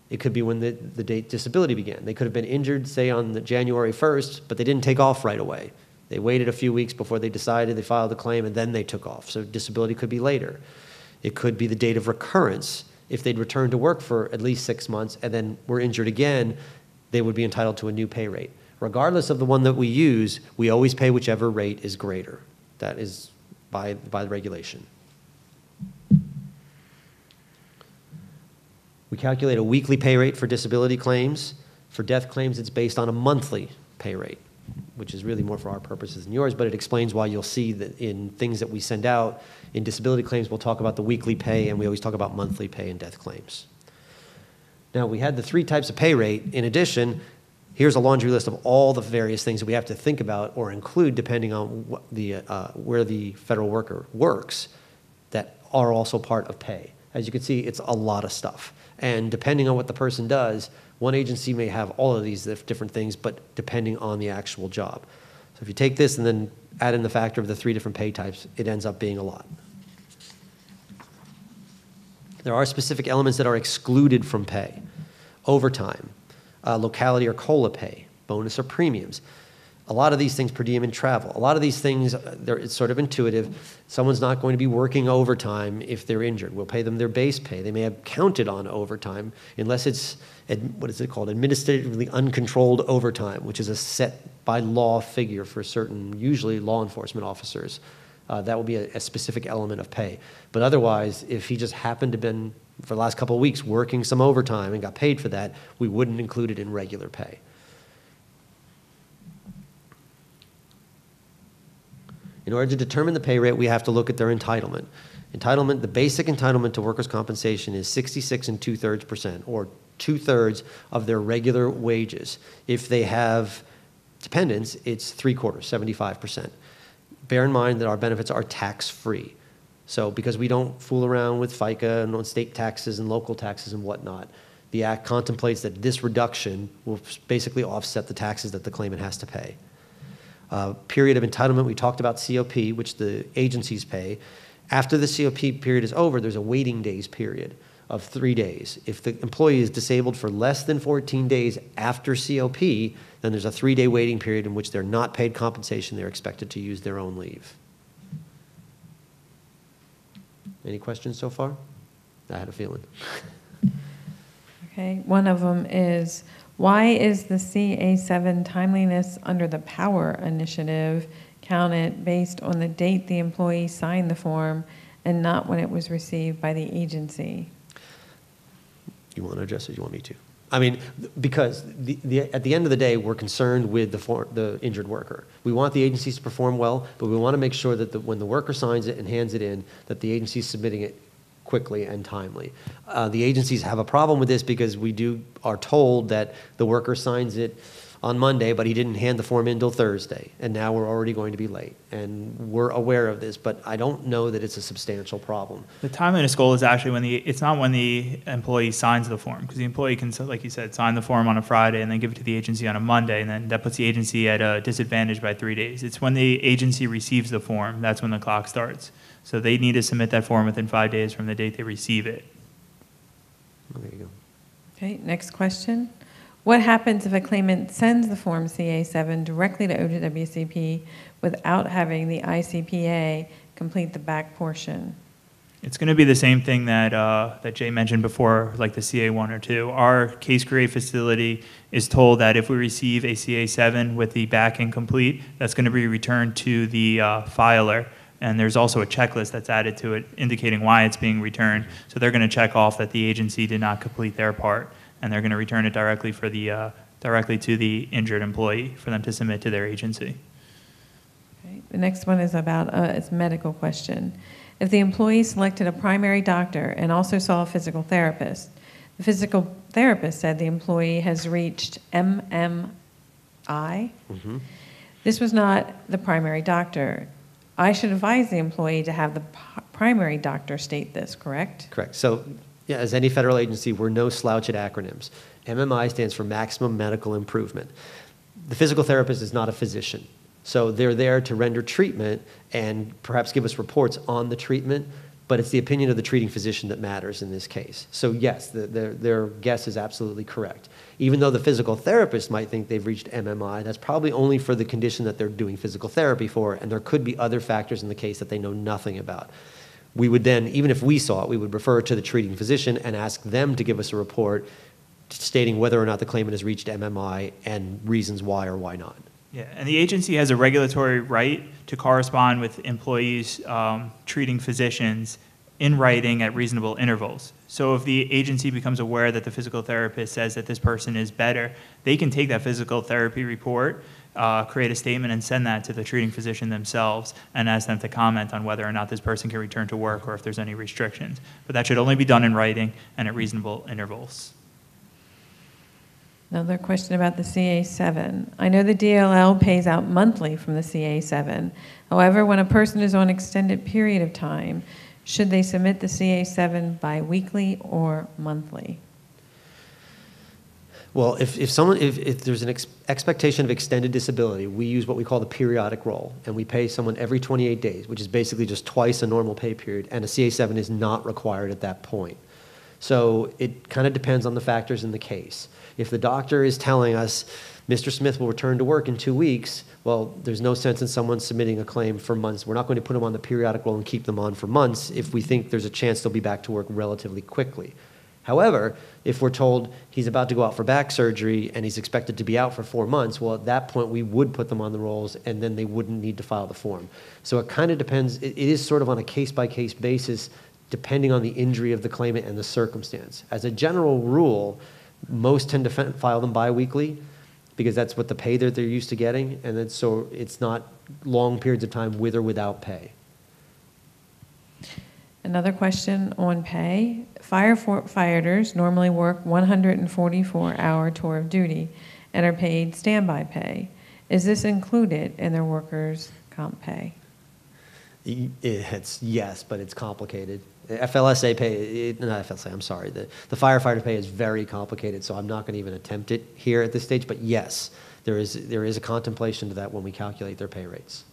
It could be when the, the date disability began. They could have been injured, say, on the January 1st, but they didn't take off right away. They waited a few weeks before they decided, they filed a claim, and then they took off. So disability could be later. It could be the date of recurrence. If they'd returned to work for at least six months and then were injured again, they would be entitled to a new pay rate. Regardless of the one that we use, we always pay whichever rate is greater. That is by, by the regulation. We calculate a weekly pay rate for disability claims. For death claims, it's based on a monthly pay rate, which is really more for our purposes than yours, but it explains why you'll see that in things that we send out, in disability claims, we'll talk about the weekly pay, and we always talk about monthly pay in death claims. Now, we had the three types of pay rate. In addition, here's a laundry list of all the various things that we have to think about or include depending on what the, uh, where the federal worker works that are also part of pay. As you can see, it's a lot of stuff. And depending on what the person does, one agency may have all of these different things, but depending on the actual job. So if you take this and then add in the factor of the three different pay types, it ends up being a lot. There are specific elements that are excluded from pay overtime, uh, locality or COLA pay, bonus or premiums. A lot of these things, per diem and travel, a lot of these things, uh, it's sort of intuitive. Someone's not going to be working overtime if they're injured. We'll pay them their base pay. They may have counted on overtime unless it's, what is it called, administratively uncontrolled overtime, which is a set by law figure for certain, usually law enforcement officers. Uh, that will be a, a specific element of pay. But otherwise, if he just happened to been for the last couple of weeks working some overtime and got paid for that, we wouldn't include it in regular pay. In order to determine the pay rate, we have to look at their entitlement. Entitlement, the basic entitlement to workers' compensation is 66 and two thirds percent, or two thirds of their regular wages. If they have dependents, it's three quarters, 75 percent. Bear in mind that our benefits are tax free. So, because we don't fool around with FICA and on state taxes and local taxes and whatnot, the Act contemplates that this reduction will basically offset the taxes that the claimant has to pay. Uh, period of entitlement, we talked about COP, which the agencies pay. After the COP period is over, there's a waiting days period of three days. If the employee is disabled for less than 14 days after COP, then there's a three day waiting period in which they're not paid compensation. They're expected to use their own leave. Any questions so far? I had a feeling. Okay, one of them is, why is the CA7 timeliness under the Power Initiative counted based on the date the employee signed the form and not when it was received by the agency? You want to address it? You want me to? I mean, because the, the, at the end of the day, we're concerned with the, for, the injured worker. We want the agencies to perform well, but we want to make sure that the, when the worker signs it and hands it in, that the agency is submitting it quickly and timely. Uh, the agencies have a problem with this because we do, are told that the worker signs it on Monday, but he didn't hand the form in till Thursday, and now we're already going to be late. And we're aware of this, but I don't know that it's a substantial problem. The timeliness goal is actually when the, it's not when the employee signs the form, because the employee can, like you said, sign the form on a Friday and then give it to the agency on a Monday, and then that puts the agency at a disadvantage by three days. It's when the agency receives the form, that's when the clock starts. So they need to submit that form within five days from the date they receive it. There you go. Okay, next question. What happens if a claimant sends the Form CA7 directly to OWCP without having the ICPA complete the back portion? It's going to be the same thing that, uh, that Jay mentioned before, like the CA1 or 2. Our case create facility is told that if we receive a CA7 with the back incomplete, that's going to be returned to the uh, filer. And there's also a checklist that's added to it indicating why it's being returned. So they're going to check off that the agency did not complete their part, and they're going to return it directly for the, uh, directly to the injured employee for them to submit to their agency. Okay, The next one is about, uh, it's a medical question. If the employee selected a primary doctor and also saw a physical therapist, the physical therapist said the employee has reached MMI. Mhm. This was not the primary doctor. I should advise the employee to have the primary doctor state this, correct? Correct. So, yeah, as any federal agency, we're no slouch at acronyms. MMI stands for Maximum Medical Improvement. The physical therapist is not a physician. So they're there to render treatment and perhaps give us reports on the treatment, but it's the opinion of the treating physician that matters in this case. So yes, the, their, their guess is absolutely correct. Even though the physical therapist might think they've reached MMI, that's probably only for the condition that they're doing physical therapy for, and there could be other factors in the case that they know nothing about we would then, even if we saw it, we would refer to the treating physician and ask them to give us a report stating whether or not the claimant has reached MMI and reasons why or why not. Yeah, and the agency has a regulatory right to correspond with employees um, treating physicians in writing at reasonable intervals. So if the agency becomes aware that the physical therapist says that this person is better, they can take that physical therapy report, uh, create a statement, and send that to the treating physician themselves and ask them to comment on whether or not this person can return to work or if there's any restrictions. But that should only be done in writing and at reasonable intervals. Another question about the CA7. I know the DOL pays out monthly from the CA7. However, when a person is on extended period of time, should they submit the CA7 biweekly or monthly? Well, if, if someone, if, if there's an ex- expectation of extended disability, we use what we call the periodic roll, and we pay someone every 28 days, which is basically just twice a normal pay period, and a CA7 is not required at that point. So it kind of depends on the factors in the case. If the doctor is telling us, Mr. Smith will return to work in two weeks, well, there's no sense in someone submitting a claim for months. We're not going to put them on the periodic roll and keep them on for months if we think there's a chance they'll be back to work relatively quickly. However, if we're told he's about to go out for back surgery and he's expected to be out for four months, well, at that point, we would put them on the rolls and then they wouldn't need to file the form. So it kind of depends, it, is sort of on a case by case basis, depending on the injury of the claimant and the circumstance. As a general rule, most tend to file them biweekly because that's what the pay that they're used to getting, and then so it's not long periods of time with or without pay. Another question on pay. Firefighters normally work 144-hour tour of duty and are paid standby pay. Is this included in their workers' comp pay? It's, yes, but it's complicated. FLSA pay, not FLSA, I'm sorry, the the firefighter pay is very complicated, so I'm not going to even attempt it here at this stage, but yes, there is, there is a contemplation to that when we calculate their pay rates.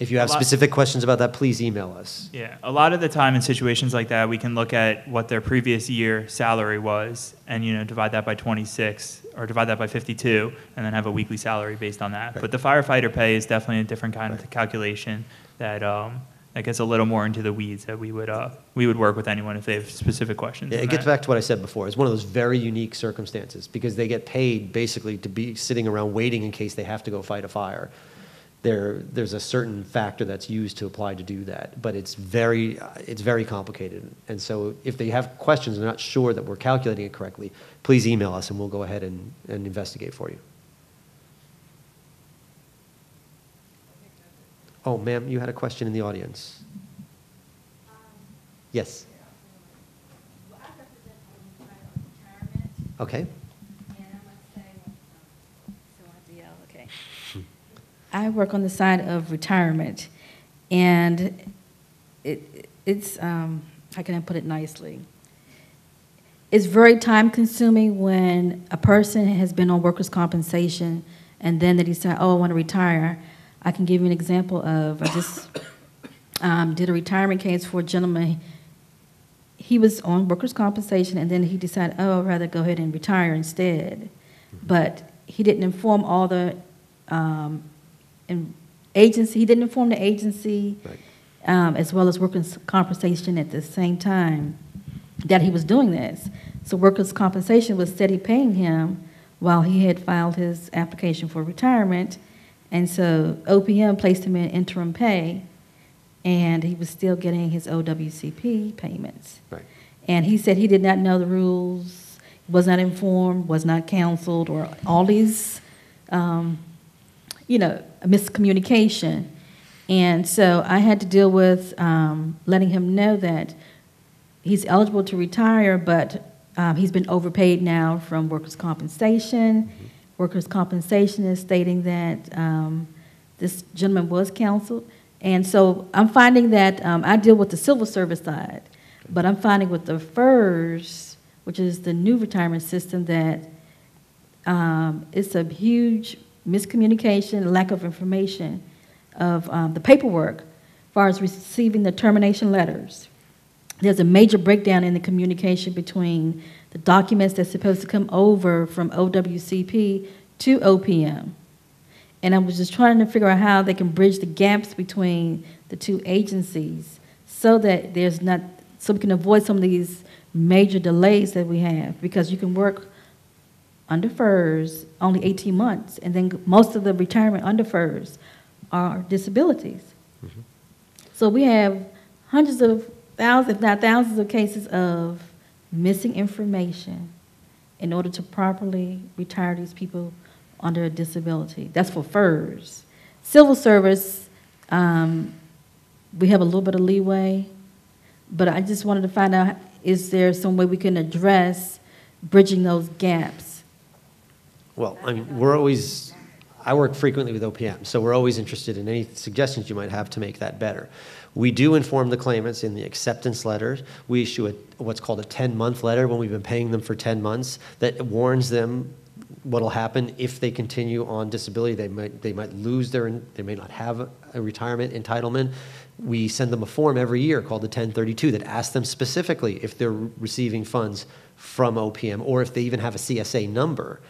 If you have lot- specific questions about that, please email us. Yeah, a lot of the time in situations like that, we can look at what their previous year salary was and, you know, divide that by 26 or divide that by 52 and then have a weekly salary based on that. Right. But the firefighter pay is definitely a different kind of calculation that, um, that gets a little more into the weeds that we would, uh, we would work with anyone if they have specific questions. Yeah, It gets that. back to what I said before. It's one of those very unique circumstances because they get paid basically to be sitting around waiting in case they have to go fight a fire. There, there's a certain factor that's used to apply to do that, but it's very, it's very complicated. And so if they have questions, and they're not sure that we're calculating it correctly, please email us and we'll go ahead and, and investigate for you. Oh, ma'am, you had a question in the audience. Yes, Well, I represent on the side of retirement, okay. and I must say, so I have to yell, okay. I work on the side of retirement, and it, it's, um, how can I put it nicely? It's very time-consuming when a person has been on workers' compensation, and then they decide, oh, I want to retire. I can give you an example of, I just [coughs] um, did a retirement case for a gentleman he was on workers' compensation, and then he decided, oh, I'd rather go ahead and retire instead. But he didn't inform all the um, in agency. He didn't inform the agency, Right. um, as well as workers' compensation at the same time that he was doing this. So workers' compensation was steady paying him while he had filed his application for retirement, and so OPM placed him in interim pay, and he was still getting his OWCP payments. Right. And he said he did not know the rules, was not informed, was not counseled, or all these, um, you know, miscommunication. And so I had to deal with um, letting him know that he's eligible to retire, but um, he's been overpaid now from workers' compensation. Workers' compensation is stating that um, this gentleman was counseled. And so I'm finding that um, I deal with the civil service side, but I'm finding with the FERS, which is the new retirement system, that um, it's a huge miscommunication, lack of information of um, the paperwork as far as receiving the termination letters. There's a major breakdown in the communication between the documents that's supposed to come over from OWCP to OPM. And I was just trying to figure out how they can bridge the gaps between the two agencies so that there's not, so we can avoid some of these major delays that we have. Because you can work under FERS only 18 months, and then most of the retirement under FERS are disabilities. So we have hundreds of thousands, if not thousands of cases of missing information in order to properly retire these people under a disability. That's for FERS. Civil service, um, we have a little bit of leeway, but I just wanted to find out, is there some way we can address bridging those gaps? Well, I mean, we're always, I work frequently with OPM, so we're always interested in any suggestions you might have to make that better. We do inform the claimants in the acceptance letters. We issue a, what's called a 10-month letter when we've been paying them for 10 months that warns them what'll happen if they continue on disability. They might, they might lose their, they may not have a retirement entitlement. We send them a form every year called the 1032 that asks them specifically if they're receiving funds from OPM or if they even have a CSA number.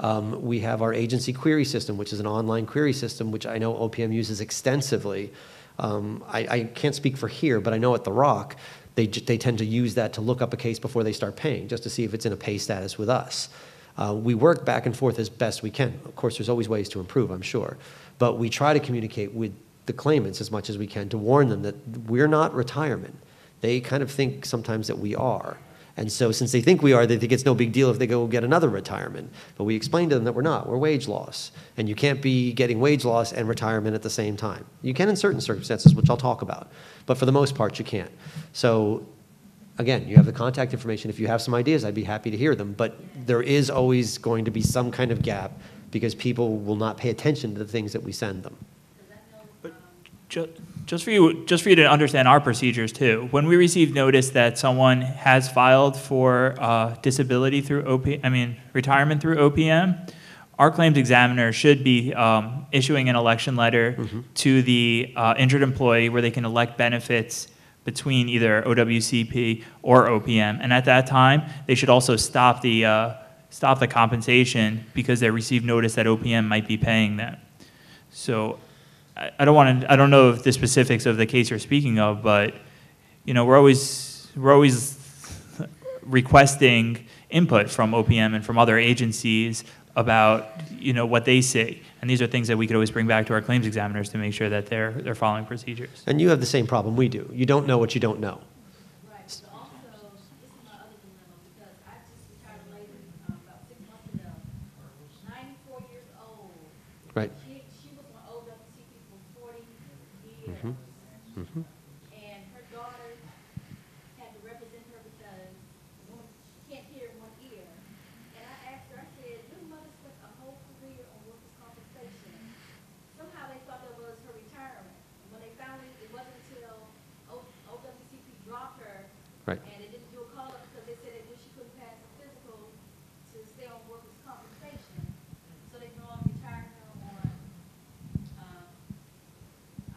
Um, we have our agency query system, which is an online query system, which I know OPM uses extensively. Um, I, I can't speak for here, but I know at The Rock, they, they tend to use that to look up a case before they start paying, just to see if it's in a pay status with us. Uh, we work back and forth as best we can. Of course, there's always ways to improve, I'm sure. But we try to communicate with the claimants as much as we can to warn them that we're not retirement. They kind of think sometimes that we are. And so, since they think we are, they think it's no big deal if they go get another retirement. But we explain to them that we're not. We're wage loss. And you can't be getting wage loss and retirement at the same time. You can in certain circumstances, which I'll talk about. But for the most part, you can't. So, again, you have the contact information. If you have some ideas, I'd be happy to hear them. But there is always going to be some kind of gap because people will not pay attention to the things that we send them. Ju- Just for you, just for you to understand our procedures too. When we receive notice that someone has filed for uh, disability through OP, I mean retirement through OPM, our claims examiner should be um, issuing an election letter to the uh, injured employee where they can elect benefits between either OWCP or OPM. And at that time, they should also stop the uh, stop the compensation because they received notice that OPM might be paying them. So I don't want to, I don't know if the specifics of the case you're speaking of, but, you know, we're always, we're always requesting input from OPM and from other agencies about, you know, what they see. And these are things that we could always bring back to our claims examiners to make sure that they're, they're following procedures. And you have the same problem we do. You don't know what you don't know. Right, but also, this is my other dilemma, because I just retired a lady, um, about six months ago, ninety-four years old. Right. She, she was on OWCP for forty years. Mhm. And her daughter had to represent her because one, she can't hear in one ear. And I asked her, I said, your mother spent a whole career on workers' compensation. Somehow they thought that was her retirement. When they found it, it wasn't until O- OWCP dropped her. Right. And they didn't do a call-up because they said they knew she couldn't pass the physical to stay on workers' compensation. So they no longer retired her on, um,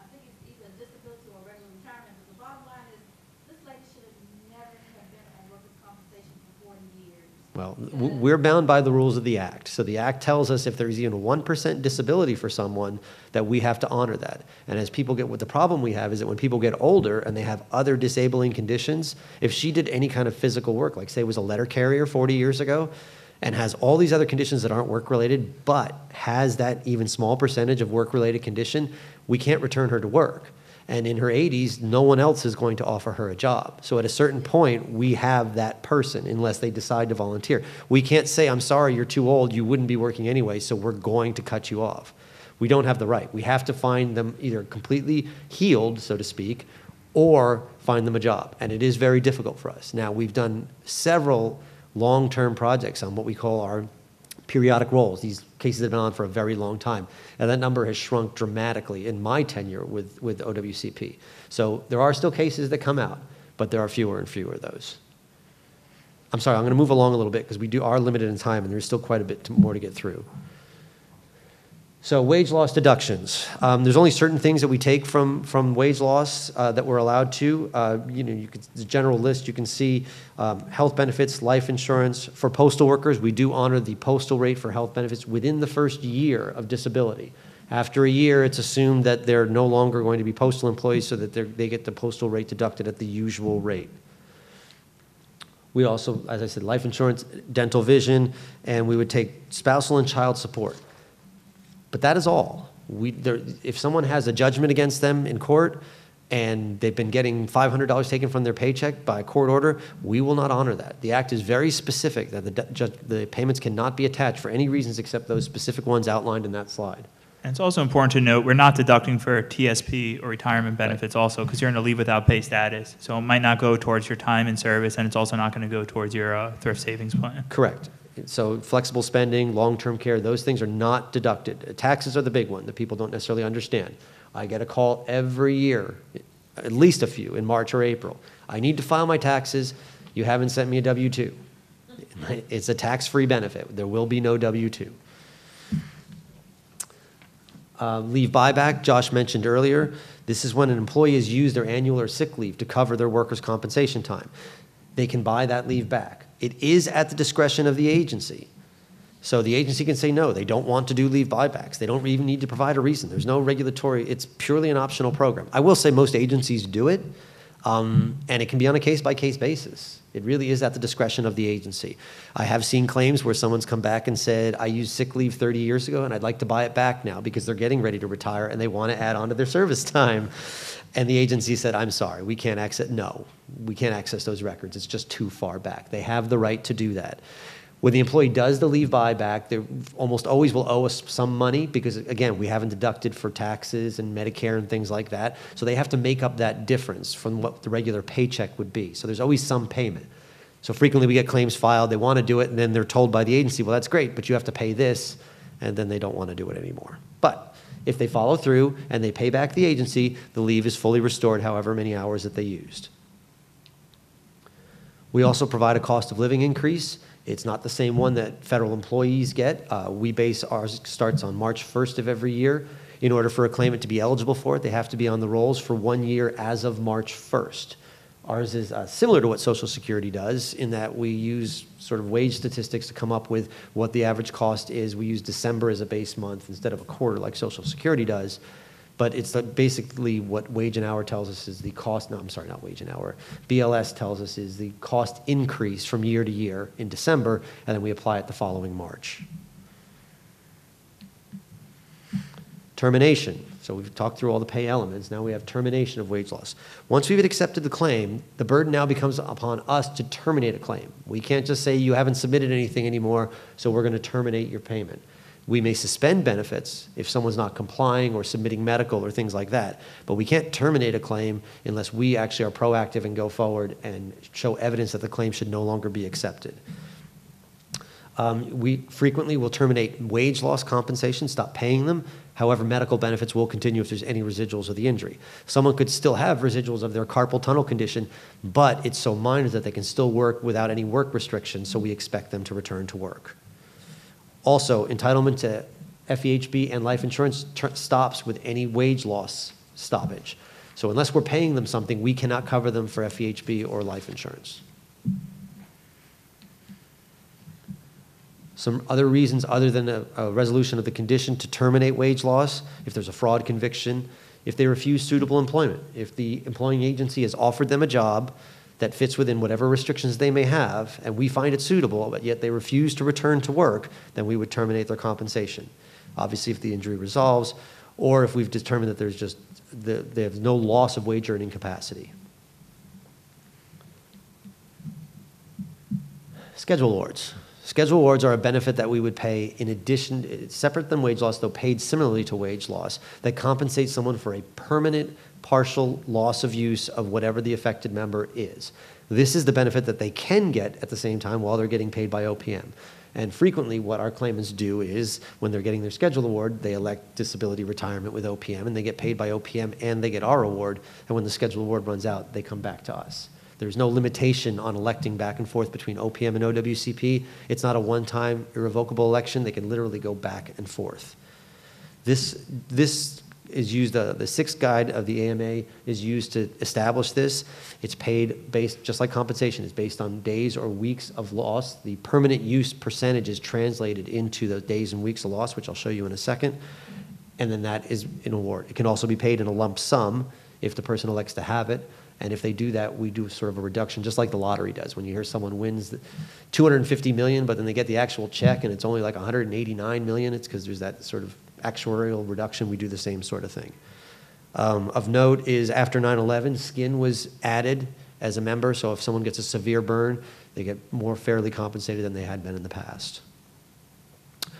I think it's either disability or regular retirement, but the bottom line is, this lady should have never have been on workers' compensation for forty years. Well, we're bound by the rules of the Act. So the Act tells us if there's even 1% disability for someone, that we have to honor that. And as people get, what the problem we have is that when people get older and they have other disabling conditions, if she did any kind of physical work, like say was a letter carrier 40 years ago, and has all these other conditions that aren't work-related, but has that even small percentage of work-related condition, we can't return her to work. And in her 80s, no one else is going to offer her a job. So at a certain point, we have that person unless they decide to volunteer. We can't say, I'm sorry, you're too old, you wouldn't be working anyway, so we're going to cut you off. We don't have the right. We have to find them either completely healed, so to speak, or find them a job. And it is very difficult for us. Now, we've done several long-term projects on what we call our periodic rolls. These cases have been on for a very long time. And that number has shrunk dramatically in my tenure with, with OWCP. So there are still cases that come out, but there are fewer and fewer of those. I'm sorry, I'm going to move along a little bit because we do are limited in time and there's still quite a bit more to get through. So wage loss deductions. Um, there's only certain things that we take from, from wage loss uh, that we're allowed to. Uh, you know, you could, the general list, you can see um, health benefits, life insurance. For postal workers, we do honor the postal rate for health benefits within the first year of disability. After a year, it's assumed that they're no longer going to be postal employees so that they get the postal rate deducted at the usual rate. We also, as I said, life insurance, dental vision, and we would take spousal and child support. But that is all. We, there, if someone has a judgment against them in court and they've been getting $500 taken from their paycheck by a court order, we will not honor that. The act is very specific that the, the payments cannot be attached for any reasons except those specific ones outlined in that slide. And it's also important to note, we're not deducting for TSP or retirement benefits also, because you're in a leave without pay status. So it might not go towards your time in service, and it's also not going to go towards your uh, thrift savings plan. Correct. So flexible spending, long-term care, those things are not deducted. Taxes are the big one that people don't necessarily understand. I get a call every year, at least a few, in March or April. I need to file my taxes. You haven't sent me a W-2. [laughs] It's a tax-free benefit. There will be no W-2. Uh, Leave buyback, Josh mentioned earlier. This is when an employee has used their annual or sick leave to cover their workers' compensation time. They can buy that leave back. It is at the discretion of the agency. So the agency can say, no, they don't want to do leave buybacks. They don't even need to provide a reason. There's no regulatory, it's purely an optional program. I will say most agencies do it, um, and it can be on a case-by-case basis. It really is at the discretion of the agency. I have seen claims where someone's come back and said, I used sick leave 30 years ago and I'd like to buy it back now because they're getting ready to retire and they want to add on to their service [laughs] time. And the agency said, I'm sorry, we can't access, no, we can't access those records. It's just too far back. They have the right to do that. When the employee does the leave buyback, they almost always will owe us some money because, again, we haven't deducted for taxes and Medicare and things like that. So they have to make up that difference from what the regular paycheck would be. So there's always some payment. So frequently we get claims filed, they want to do it, and then they're told by the agency, well, that's great, but you have to pay this, and then they don't want to do it anymore. But if they follow through and they pay back the agency, the leave is fully restored however many hours that they used. We also provide a cost of living increase. It's not the same one that federal employees get. Uh, we base ours starts on March 1st of every year. In order for a claimant to be eligible for it, they have to be on the rolls for one year as of March 1st. Ours is uh, similar to what Social Security does in that we use sort of wage statistics to come up with what the average cost is. We use December as a base month instead of a quarter like Social Security does. But it's basically what wage and hour tells us is the cost, no, I'm sorry, not wage and hour. BLS tells us is the cost increase from year to year in December, and then we apply it the following March. Termination. So we've talked through all the pay elements. Now we have termination of wage loss. Once we've accepted the claim, the burden now becomes upon us to terminate a claim. We can't just say you haven't submitted anything anymore, so we're going to terminate your payment. We may suspend benefits if someone's not complying or submitting medical or things like that, but we can't terminate a claim unless we actually are proactive and go forward and show evidence that the claim should no longer be accepted. Um, we frequently will terminate wage loss compensation, stop paying them. However, medical benefits will continue if there's any residuals of the injury. Someone could still have residuals of their carpal tunnel condition, but it's so minor that they can still work without any work restrictions, so we expect them to return to work. Also, entitlement to FEHB and life insurance stops with any wage loss stoppage. So unless we're paying them something, we cannot cover them for FEHB or life insurance. Some other reasons other than a, a resolution of the condition to terminate wage loss, if there's a fraud conviction, if they refuse suitable employment, if the employing agency has offered them a job that fits within whatever restrictions they may have, and we find it suitable, but yet they refuse to return to work, then we would terminate their compensation. Obviously, if the injury resolves, or if we've determined that there's just, the, there's no loss of wage earning capacity. Schedule awards. Schedule awards are a benefit that we would pay in addition, separate than wage loss, though paid similarly to wage loss, that compensates someone for a permanent partial loss of use of whatever the affected member is. This is the benefit that they can get at the same time while they're getting paid by OPM. And frequently, what our claimants do is when they're getting their schedule award, they elect disability retirement with OPM and they get paid by OPM and they get our award. And when the schedule award runs out, they come back to us. There's no limitation on electing back and forth between OPM and OWCP. It's not a one time irrevocable election, they can literally go back and forth. This, this is used, uh, the sixth guide of the AMA is used to establish this. It's paid based, just like compensation, is based on days or weeks of loss. The permanent use percentage is translated into the days and weeks of loss, which I'll show you in a second. And then that is an award. It can also be paid in a lump sum if the person elects to have it. And if they do that, we do sort of a reduction, just like the lottery does. When you hear someone wins the 250 million, but then they get the actual check and it's only like 189 million, it's because there's that sort of actuarial reduction. We do the same sort of thing. Um, of note is after 9/11, skin was added as a member. So if someone gets a severe burn, they get more fairly compensated than they had been in the past.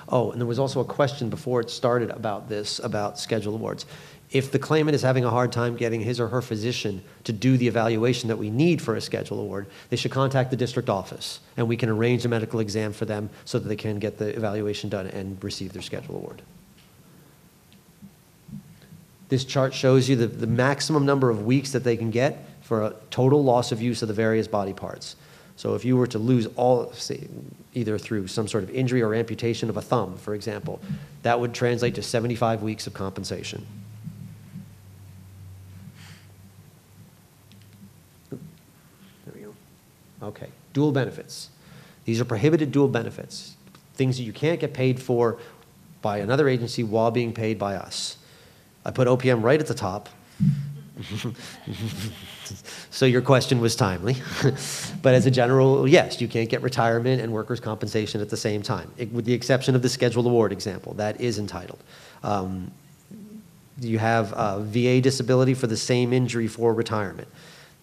Oh, and there was also a question before it started about this, about schedule awards. If the claimant is having a hard time getting his or her physician to do the evaluation that we need for a schedule award, they should contact the district office, and we can arrange a medical exam for them so that they can get the evaluation done and receive their schedule award. This chart shows you the, the maximum number of weeks that they can get for a total loss of use of the various body parts. So if you were to lose all, say, either through some sort of injury or amputation of a thumb, for example, that would translate to 75 weeks of compensation. There we go. Okay, dual benefits. These are prohibited dual benefits, things that you can't get paid for by another agency while being paid by us. I put OPM right at the top. [laughs] so your question was timely. [laughs] but as a general, yes, you can't get retirement and workers' compensation at the same time, it, with the exception of the scheduled award example. That is entitled. Um, you have VA disability for the same injury for retirement.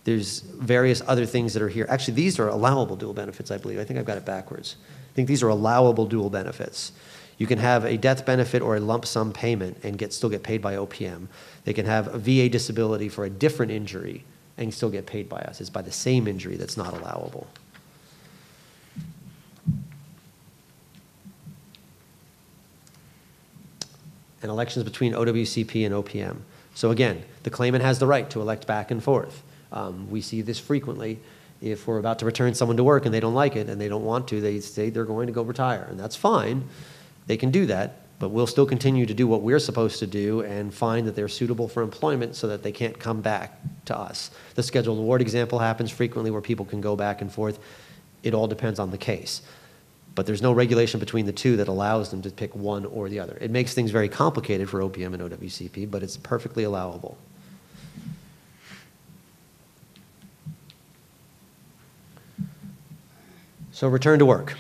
There's various other things that are here. Actually, these are allowable dual benefits, I believe. I think I've got it backwards. I think these are allowable dual benefits. You can have a death benefit or a lump sum payment and get, still get paid by OPM. They can have a VA disability for a different injury and still get paid by us. It's by the same injury that's not allowable. And elections between OWCP and OPM. So again, the claimant has the right to elect back and forth. Um, we see this frequently. If we're about to return someone to work and they don't like it and they don't want to, they say they're going to go retire, and that's fine. They can do that, but we'll still continue to do what we're supposed to do and find that they're suitable for employment so that they can't come back to us. The scheduled award example happens frequently where people can go back and forth. It all depends on the case. But there's no regulation between the two that allows them to pick one or the other. It makes things very complicated for OPM and OWCP, but it's perfectly allowable. So return to work.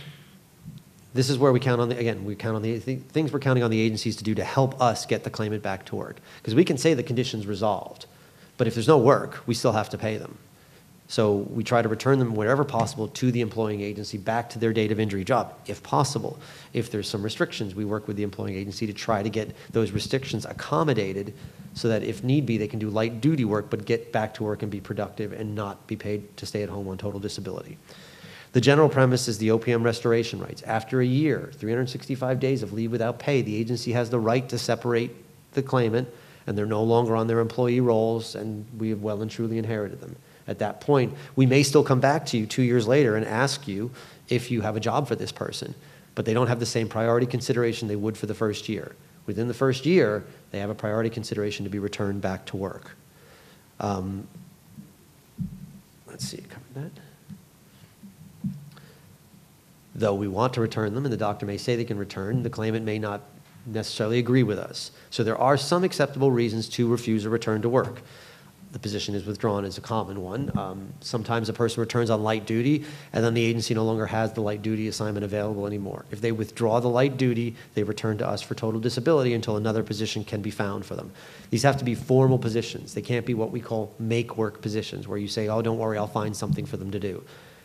This is where we count on, the again, we count on the, th- things we're counting on the agencies to do to help us get the claimant back to work. Because we can say the condition's resolved, but if there's no work, we still have to pay them. So we try to return them wherever possible to the employing agency, back to their date of injury job, if possible. If there's some restrictions, we work with the employing agency to try to get those restrictions accommodated so that if need be, they can do light duty work, but get back to work and be productive and not be paid to stay at home on total disability. The general premise is the OPM restoration rights. After a year, 365 days of leave without pay, the agency has the right to separate the claimant, and they're no longer on their employee rolls, and we have well and truly inherited them. At that point, we may still come back to you two years later and ask you if you have a job for this person, but they don't have the same priority consideration they would for the first year. Within the first year, they have a priority consideration to be returned back to work. Um, let's see, covered that. Though we want to return them, and the doctor may say they can return, the claimant may not necessarily agree with us. So there are some acceptable reasons to refuse a return to work. The position is withdrawn is a common one. Um, sometimes a person returns on light duty, and then the agency no longer has the light duty assignment available anymore. If they withdraw the light duty, they return to us for total disability until another position can be found for them. These have to be formal positions. They can't be what we call make work positions, where you say, oh, don't worry, I'll find something for them to do.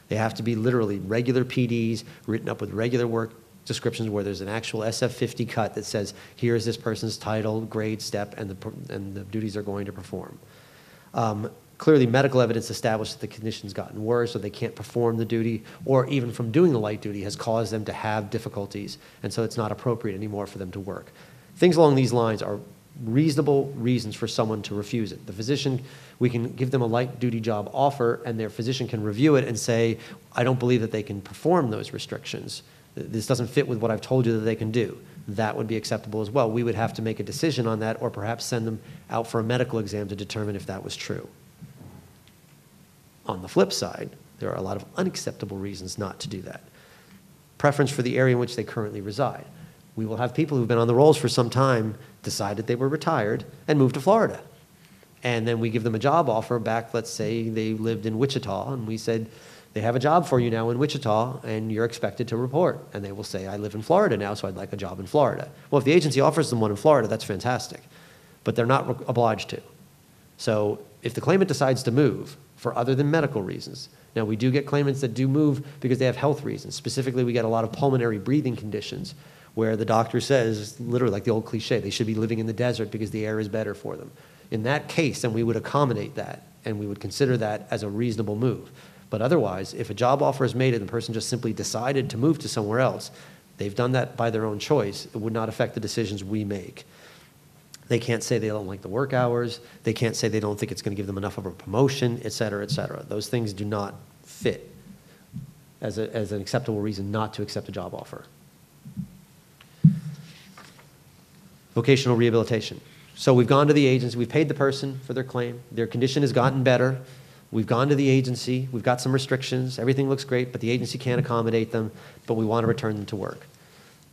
They have to be literally regular PDs written up with regular work descriptions where there's an actual SF50 cut that says, here is this person's title, grade, step, and the, and the duties they're going to perform. Um, Clearly, medical evidence established that the condition's gotten worse, or they can't perform the duty, or even from doing the light duty has caused them to have difficulties, and so it's not appropriate anymore for them to work. Things along these lines are reasonable reasons for someone to refuse it. The physician, we can give them a light duty job offer, and their physician can review it and say, I don't believe that they can perform those restrictions. This doesn't fit with what I've told you that they can do. That would be acceptable as well. We would have to make a decision on that, or perhaps send them out for a medical exam to determine if that was true. On the flip side, there are a lot of unacceptable reasons not to do that. Preference for the area in which they currently reside. We will have people who've been on the rolls for some time decide that they were retired and moved to Florida. And then we give them a job offer back, let's say they lived in Wichita, and we said, they have a job for you now in Wichita, and you're expected to report. And they will say, I live in Florida now, so I'd like a job in Florida. Well, if the agency offers them one in Florida, that's fantastic. But they're not obliged to. So if the claimant decides to move for other than medical reasons, now we do get claimants that do move because they have health reasons. Specifically, we get a lot of pulmonary breathing conditions where the doctor says, literally like the old cliche, they should be living in the desert because the air is better for them. In that case, then we would accommodate that and we would consider that as a reasonable move. But otherwise, if a job offer is made and the person just simply decided to move to somewhere else, they've done that by their own choice. It would not affect the decisions we make. They can't say they don't like the work hours. They can't say they don't think it's going to give them enough of a promotion, et cetera, et cetera. Those things do not fit as, a, as an acceptable reason not to accept a job offer. Vocational rehabilitation. So we've gone to the agency, we've paid the person for their claim, their condition has gotten better. We've gone to the agency, we've got some restrictions, everything looks great, but the agency can't accommodate them, but we want to return them to work.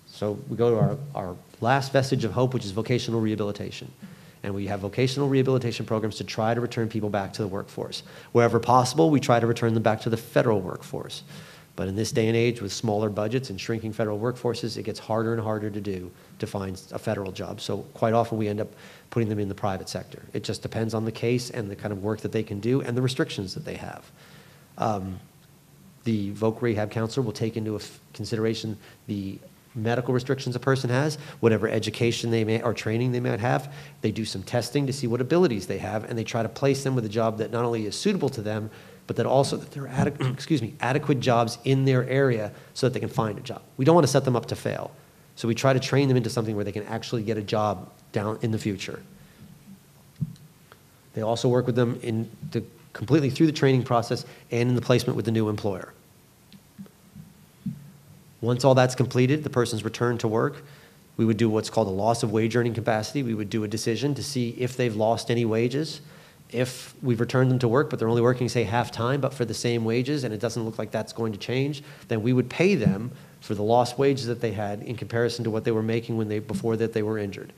So we go to our, our last vestige of hope, which is vocational rehabilitation. And we have vocational rehabilitation programs to try to return people back to the workforce. Wherever possible, we try to return them back to the federal workforce. But in this day and age, with smaller budgets and shrinking federal workforces, it gets harder and harder to do to find a federal job. So quite often, we end up putting them in the private sector. It just depends on the case and the kind of work that they can do and the restrictions that they have. Um, the voc rehab counselor will take into consideration the medical restrictions a person has, whatever education they may or training they might have. They do some testing to see what abilities they have, and they try to place them with a job that not only is suitable to them, but that also that they're adequate, [clears throat] excuse me, adequate jobs in their area so that they can find a job. We don't want to set them up to fail. So we try to train them into something where they can actually get a job down in the future. They also work with them in the, completely through the training process and in the placement with the new employer. Once all that's completed, the person's returned to work, we would do what's called a loss of wage earning capacity. We would do a decision to see if they've lost any wages. If we've returned them to work, but they're only working, say, half time, but for the same wages, and it doesn't look like that's going to change, then we would pay them for the lost wages that they had in comparison to what they were making when they, before that they were injured.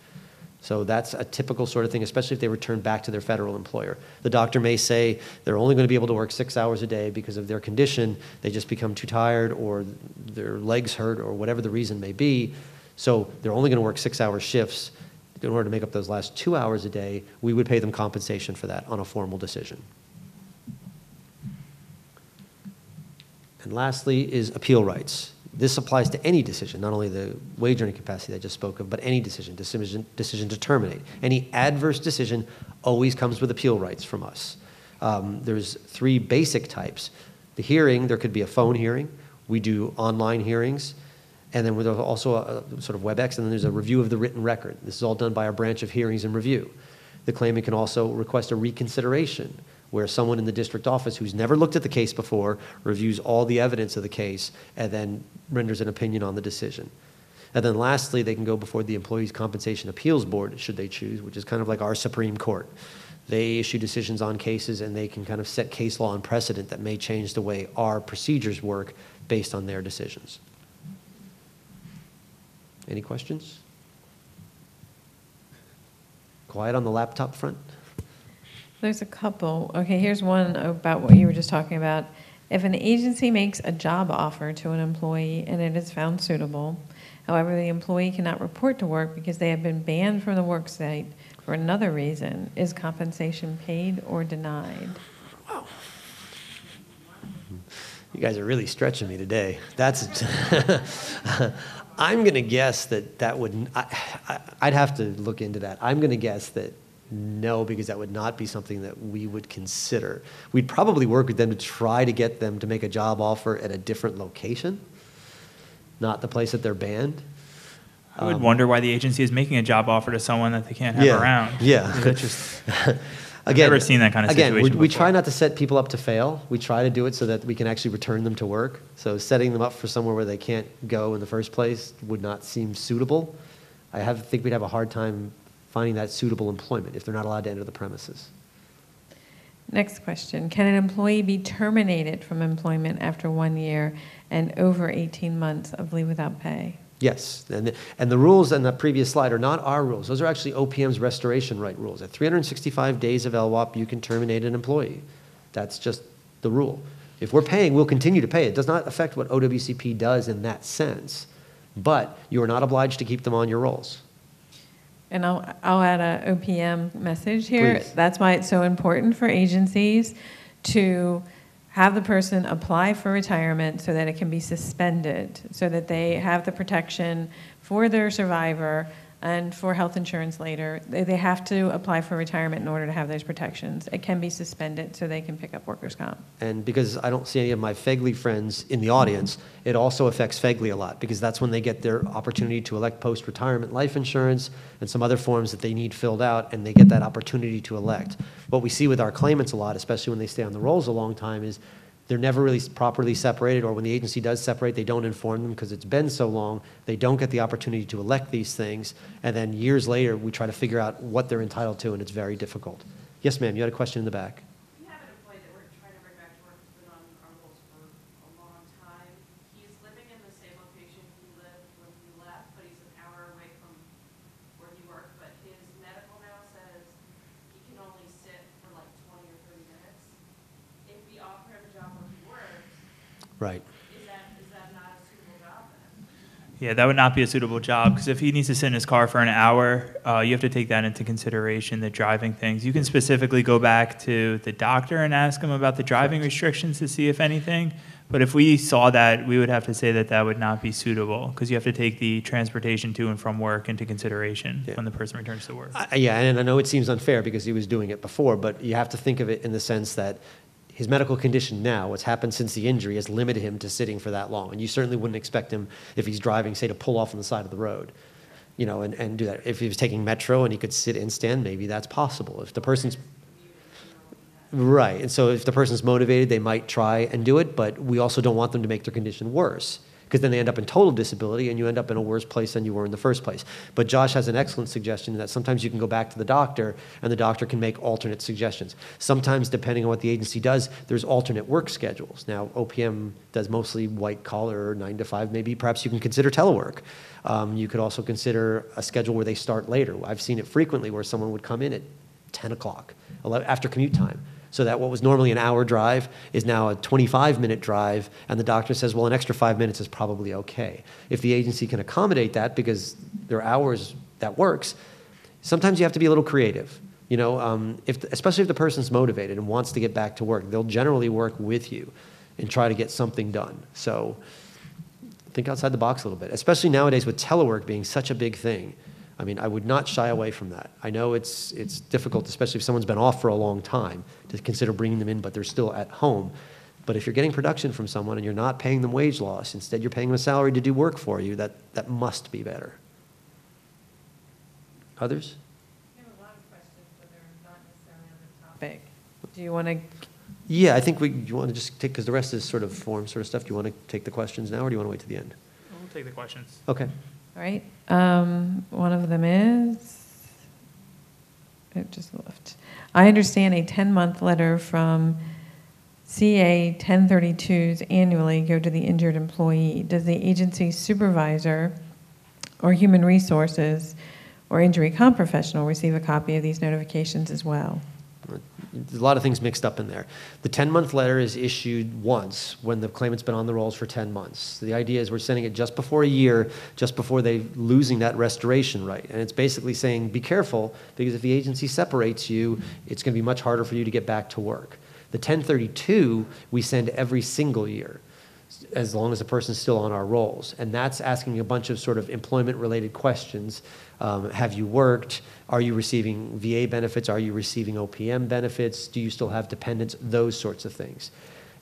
So that's a typical sort of thing, especially if they return back to their federal employer. The doctor may say they're only going to be able to work six hours a day because of their condition. They just become too tired or their legs hurt or whatever the reason may be. So they're only going to work six hour shifts. In order to make up those last two hours a day, we would pay them compensation for that on a formal decision. And lastly is appeal rights. This applies to any decision, not only the wage earning capacity I just spoke of, but any decision, decision, decision to terminate. Any adverse decision always comes with appeal rights from us. Um, there's three basic types. The hearing, there could be a phone hearing. We do online hearings. And then there's also a, sort of WebEx, and then there's a review of the written record. This is all done by our branch of hearings and review. The claimant can also request a reconsideration, where someone in the district office who's never looked at the case before reviews all the evidence of the case and then renders an opinion on the decision. And then lastly, they can go before the Employees Compensation Appeals Board, should they choose, which is kind of like our Supreme Court. They issue decisions on cases and they can kind of set case law and precedent that may change the way our procedures work based on their decisions. Any questions? Quiet on the laptop front? There's a couple. Okay, here's one about what you were just talking about. If an agency makes a job offer to an employee and it is found suitable, however, the employee cannot report to work because they have been banned from the work site for another reason, is compensation paid or denied? Wow. You guys are really stretching me today. That's, [laughs] [laughs] I'm going to guess that that would, I, I'd have to look into that. I'm going to guess that no, because that would not be something that we would consider. We'd probably work with them to try to get them to make a job offer at a different location, not the place that they're banned. I would Um, wonder why the agency is making a job offer to someone that they can't have Yeah, around. yeah. That's just, [laughs] Again, never seen that kind of again, we- situation we try not to set people up to fail. We try to do it so that we can actually return them to work. So setting them up for somewhere where they can't go in the first place would not seem suitable. I have, think we'd have a hard time finding that suitable employment if they're not allowed to enter the premises. Next question. Can an employee be terminated from employment after one year and over 18 months of leave without pay? Yes, and, the- and the rules on the previous slide are not our rules. Those are actually OPM's restoration right rules. At 365 days of LWOP, you can terminate an employee. That's just the rule. If we're paying, we'll continue to pay. It does not affect what OWCP does in that sense, but you are not obliged to keep them on your rolls. And I'll, I'll add a OPM message here. Please. That's why it's so important for agencies to have the person apply for retirement so that it can be suspended, so that they have the protection for their survivor and for health insurance later. They, they have to apply for retirement in order to have those protections. It can be suspended so they can pick up workers' comp. And because I don't see any of my FEGLI friends in the audience, it also affects FEGLI a lot because that's when they get their opportunity to elect post-retirement life insurance and some other forms that they need filled out, and they get that opportunity to elect. What we see with our claimants a lot, especially when they stay on the rolls a long time, is they're never really properly separated, or when the agency does separate, they don't inform them because it's been so long. They don't get the opportunity to elect these things, and then years later, we try to figure out what they're entitled to, and it's very difficult. Yes, ma'am, you had a question in the back. We have an employee that we're trying to bring back to work, who's been on our rolls for a long time. He's living in the same location he lived when he left, but he's an hour away from where he worked. But his medical now says he can only sit for like twenty or thirty minutes. If we offer him a job where he works, Right. is that, is that not a suitable job then? yeah, that would not be a suitable job, because if he needs to sit in his car for an hour, uh, you have to take that into consideration, the driving things. You can specifically go back to the doctor and ask him about the driving restrictions to see if anything. But if we saw that, we would have to say that that would not be suitable, because you have to take the transportation to and from work into consideration Yeah. when the person returns to work. I- Yeah, and I know it seems unfair because he was doing it before, but you have to think of it in the sense that his medical condition now, what's happened since the injury, has limited him to sitting for that long. And you certainly wouldn't expect him, if he's driving, say, to pull off on the side of the road, you know, and, and do that. If he was taking Metro and he could sit and stand, maybe that's possible. If the person's Right, and so if the person's motivated, they might try and do it, but we also don't want them to make their condition worse. Because then they end up in total disability and you end up in a worse place than you were in the first place. But Josh has an excellent suggestion that sometimes you can go back to the doctor and the doctor can make alternate suggestions. Sometimes, depending on what the agency does, there's alternate work schedules. Now, OPM does mostly white collar, nine to five, maybe perhaps you can consider telework. Um, you could also consider a schedule where they start later. I've seen it frequently where someone would come in at 10 o'clock after commute time. So that what was normally an hour drive is now a 25 minute drive, and the doctor says, well, an extra five minutes is probably okay. If the agency can accommodate that because there are hours that works, sometimes you have to be a little creative. You know, um, if, especially if the person's motivated and wants to get back to work, they'll generally work with you and try to get something done. So think outside the box a little bit, especially nowadays with telework being such a big thing. I mean, I would not shy away from that. I know it's, it's difficult, especially if someone's been off for a long time, to consider bringing them in, but they're still at home. But if you're getting production from someone and you're not paying them wage loss, instead you're paying them a salary to do work for you, that, that must be better. Others? I have a lot of questions, but they're not necessarily on the topic. Do you want to, Yeah, I think we, you want to just take, because the rest is sort of form sort of stuff. Do you want to take the questions now, or do you want to wait to the end? We'll take the questions. Okay. all right, um, one of them is, it just left. I understand a 10-month letter from CA 1032s annually go to the injured employee. Does the agency supervisor or human resources or injury comp professional receive a copy of these notifications as well? There's a lot of things mixed up in there. The 10-month letter is issued once when the claimant's been on the rolls for 10 months. The idea is we're sending it just before a year, just before they losing that restoration right. And it's basically saying, be careful, because if the agency separates you, it's going to be much harder for you to get back to work. The 1032, we send every single year, as long as the person's still on our rolls. And that's asking a bunch of sort of employment-related questions. Um, have you worked? Are you receiving VA benefits? Are you receiving OPM benefits? Do you still have dependents? Those sorts of things.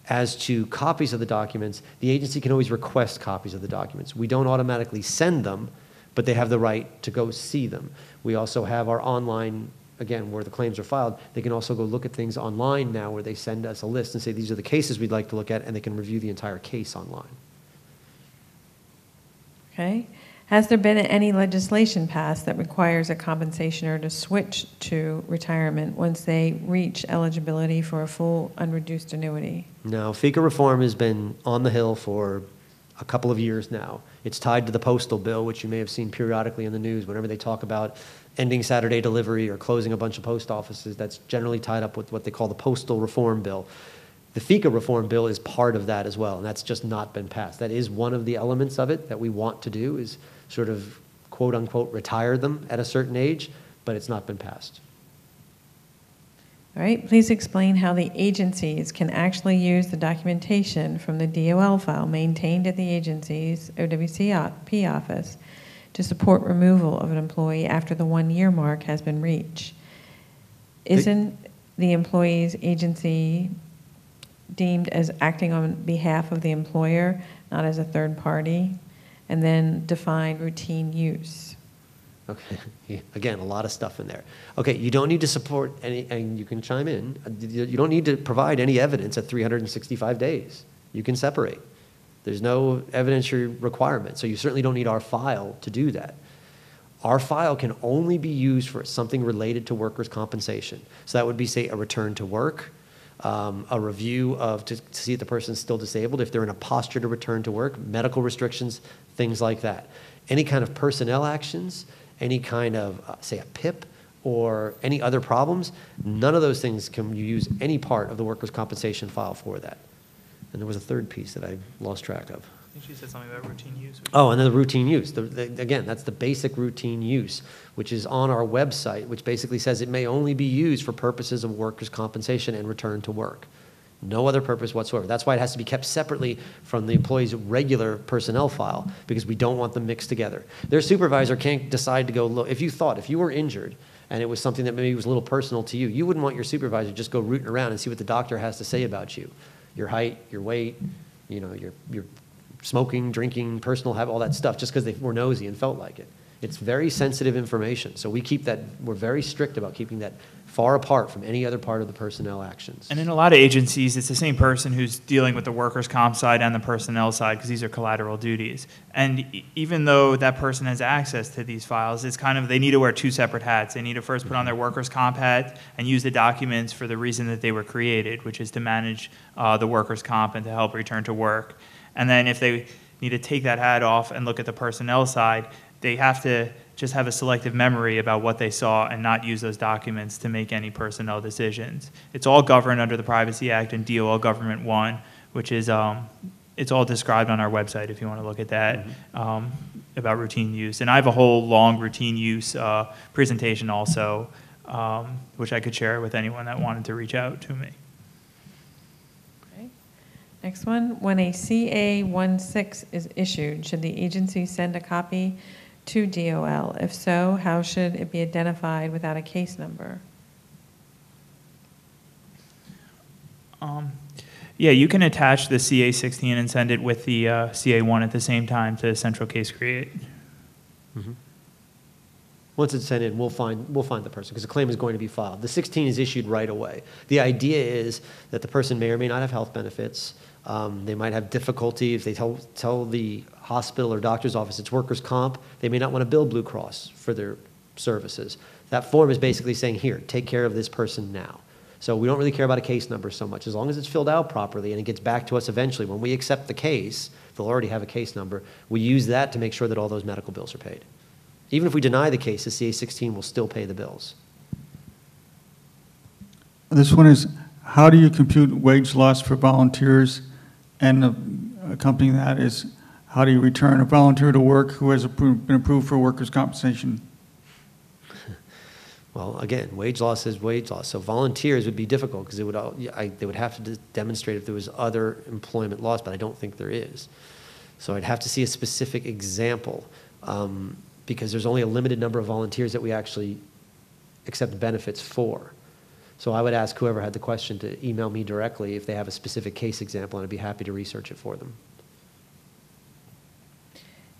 As to copies of the documents, the agency can always request copies of the documents. We don't automatically send them, but they have the right to go see them. We also have our online, again, where the claims are filed, they can also go look at things online now where they send us a list and say, these are the cases we'd like to look at, and they can review the entire case online. Okay. Has there been any legislation passed that requires a compensationer to switch to retirement once they reach eligibility for a full unreduced annuity? Now, FECA reform has been on the Hill for a couple of years now. It's tied to the postal bill, which you may have seen periodically in the news whenever they talk about ending Saturday delivery or closing a bunch of post offices. That's generally tied up with what they call the postal reform bill. The FECA reform bill is part of that as well, and that's just not been passed. That is one of the elements of it that we want to do is sort of quote unquote retire them at a certain age, but it's not been passed. All right, please explain how the agencies can actually use the documentation from the DOL file maintained at the agency's OWCP office to support removal of an employee after the one-year mark has been reached. Isn't the employee's agency deemed as acting on behalf of the employer, not as a third party? And then define routine use. Okay, [laughs] again, a lot of stuff in there. Okay, you don't need to support any, and you can chime in, you don't need to provide any evidence at 365 days. You can separate. There's no evidentiary requirement, so you certainly don't need our file to do that. Our file can only be used for something related to workers' compensation. So that would be, say, a return to work, um, a review of, to, to see if the person's still disabled, if they're in a posture to return to work, medical restrictions, things like that. Any kind of personnel actions, any kind of, uh, say, a PIP, or any other problems, none of those things can you use any part of the workers' compensation file for that. And there was a third piece that I lost track of. I think she said something about routine use. Oh, and then the routine use. The, the, again, that's the basic routine use, which is on our website, which basically says it may only be used for purposes of workers' compensation and return to work. No other purpose whatsoever. That's why it has to be kept separately from the employee's regular personnel file, because we don't want them mixed together. Their supervisor can't decide to go look. If you thought, if you were injured and it was something that maybe was a little personal to you, you wouldn't want your supervisor to just go rooting around and see what the doctor has to say about you. Your height, your weight, you know, your, your smoking, drinking, personal habit, all that stuff, just because they were nosy and felt like it. It's very sensitive information, so we keep that, we're very strict about keeping that far apart from any other part of the personnel actions. And in a lot of agencies, it's the same person who's dealing with the workers' comp side and the personnel side because these are collateral duties. And e- even though that person has access to these files, it's kind of, they need to wear two separate hats. They need to first put on their workers' comp hat and use the documents for the reason that they were created, which is to manage uh, the workers' comp and to help return to work. And then if they need to take that hat off and look at the personnel side, they have to just have a selective memory about what they saw and not use those documents to make any personnel decisions. It's all governed under the Privacy Act and DOL Government One, which is, um, it's all described on our website if you want to look at that, um, about routine use. And I have a whole long routine use uh, presentation also, um, which I could share with anyone that wanted to reach out to me. Okay. Next one, when a CA16 is issued, should the agency send a copy to DOL? If so, how should it be identified without a case number? Um, Yeah, you can attach the CA16 and send it with the uh, CA1 at the same time to central case create. Once it's sent in, we'll find, we'll find the person, because the claim is going to be filed. The 16 is issued right away. The idea is that the person may or may not have health benefits. Um, They might have difficulty if they tell, tell the hospital or doctor's office it's workers' comp, they may not want to bill Blue Cross for their services. That form is basically saying, here, take care of this person now. So we don't really care about a case number so much. As long as it's filled out properly and it gets back to us eventually, when we accept the case, they'll already have a case number. We use that to make sure that all those medical bills are paid. Even if we deny the case, the CA16 will still pay the bills. This one is, how do you compute wage loss for volunteers? And accompanying that is, how do you return a volunteer to work who has been approved for workers' compensation? [laughs] Well, again, wage loss is wage loss. So volunteers would be difficult because it would, all- I, they would have to de- demonstrate if there was other employment loss, but I don't think there is. So I'd have to see a specific example um, because there's only a limited number of volunteers that we actually accept benefits for. So I would ask whoever had the question to email me directly if they have a specific case example, and I'd be happy to research it for them.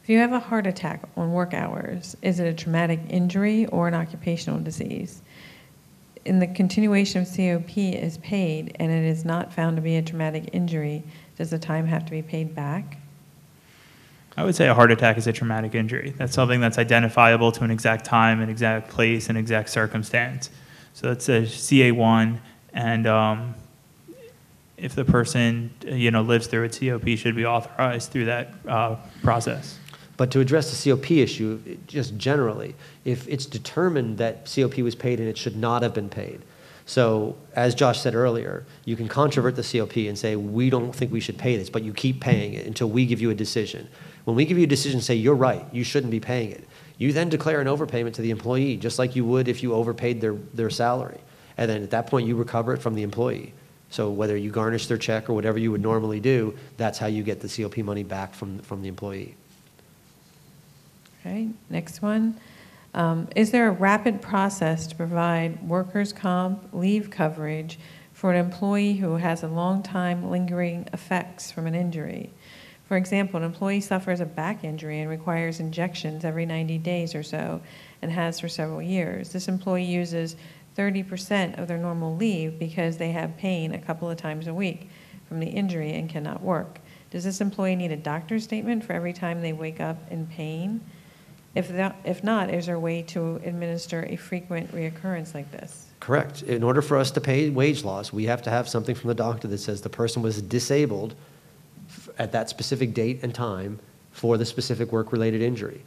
If you have a heart attack on work hours, is it a traumatic injury or an occupational disease? In the continuation of COP is paid and it is not found to be a traumatic injury, does the time have to be paid back? I would say a heart attack is a traumatic injury. That's something that's identifiable to an exact time, an exact place, an exact circumstance. So it's a CA1, and um, if the person, you know, lives through it, COP should be authorized through that uh, process. But to address the COP issue, just generally, if it's determined that COP was paid and it should not have been paid, so as Josh said earlier, you can controvert the COP and say, we don't think we should pay this, but you keep paying it until we give you a decision. When we give you a decision, say, you're right, you shouldn't be paying it. You then declare an overpayment to the employee, just like you would if you overpaid their, their salary. And then at that point, you recover it from the employee. So whether you garnish their check or whatever you would normally do, that's how you get the COP money back from, from the employee. Okay, next one. Um, Is there a rapid process to provide workers' comp leave coverage for an employee who has a long time lingering effects from an injury? For example, an employee suffers a back injury and requires injections every 90 days or so and has for several years. This employee uses 30% of their normal leave because they have pain a couple of times a week from the injury and cannot work. Does this employee need a doctor's statement for every time they wake up in pain? If that, if not, is there a way to administer a frequent reoccurrence like this? Correct. In order for us to pay wage loss, we have to have something from the doctor that says the person was disabled at that specific date and time for the specific work-related injury.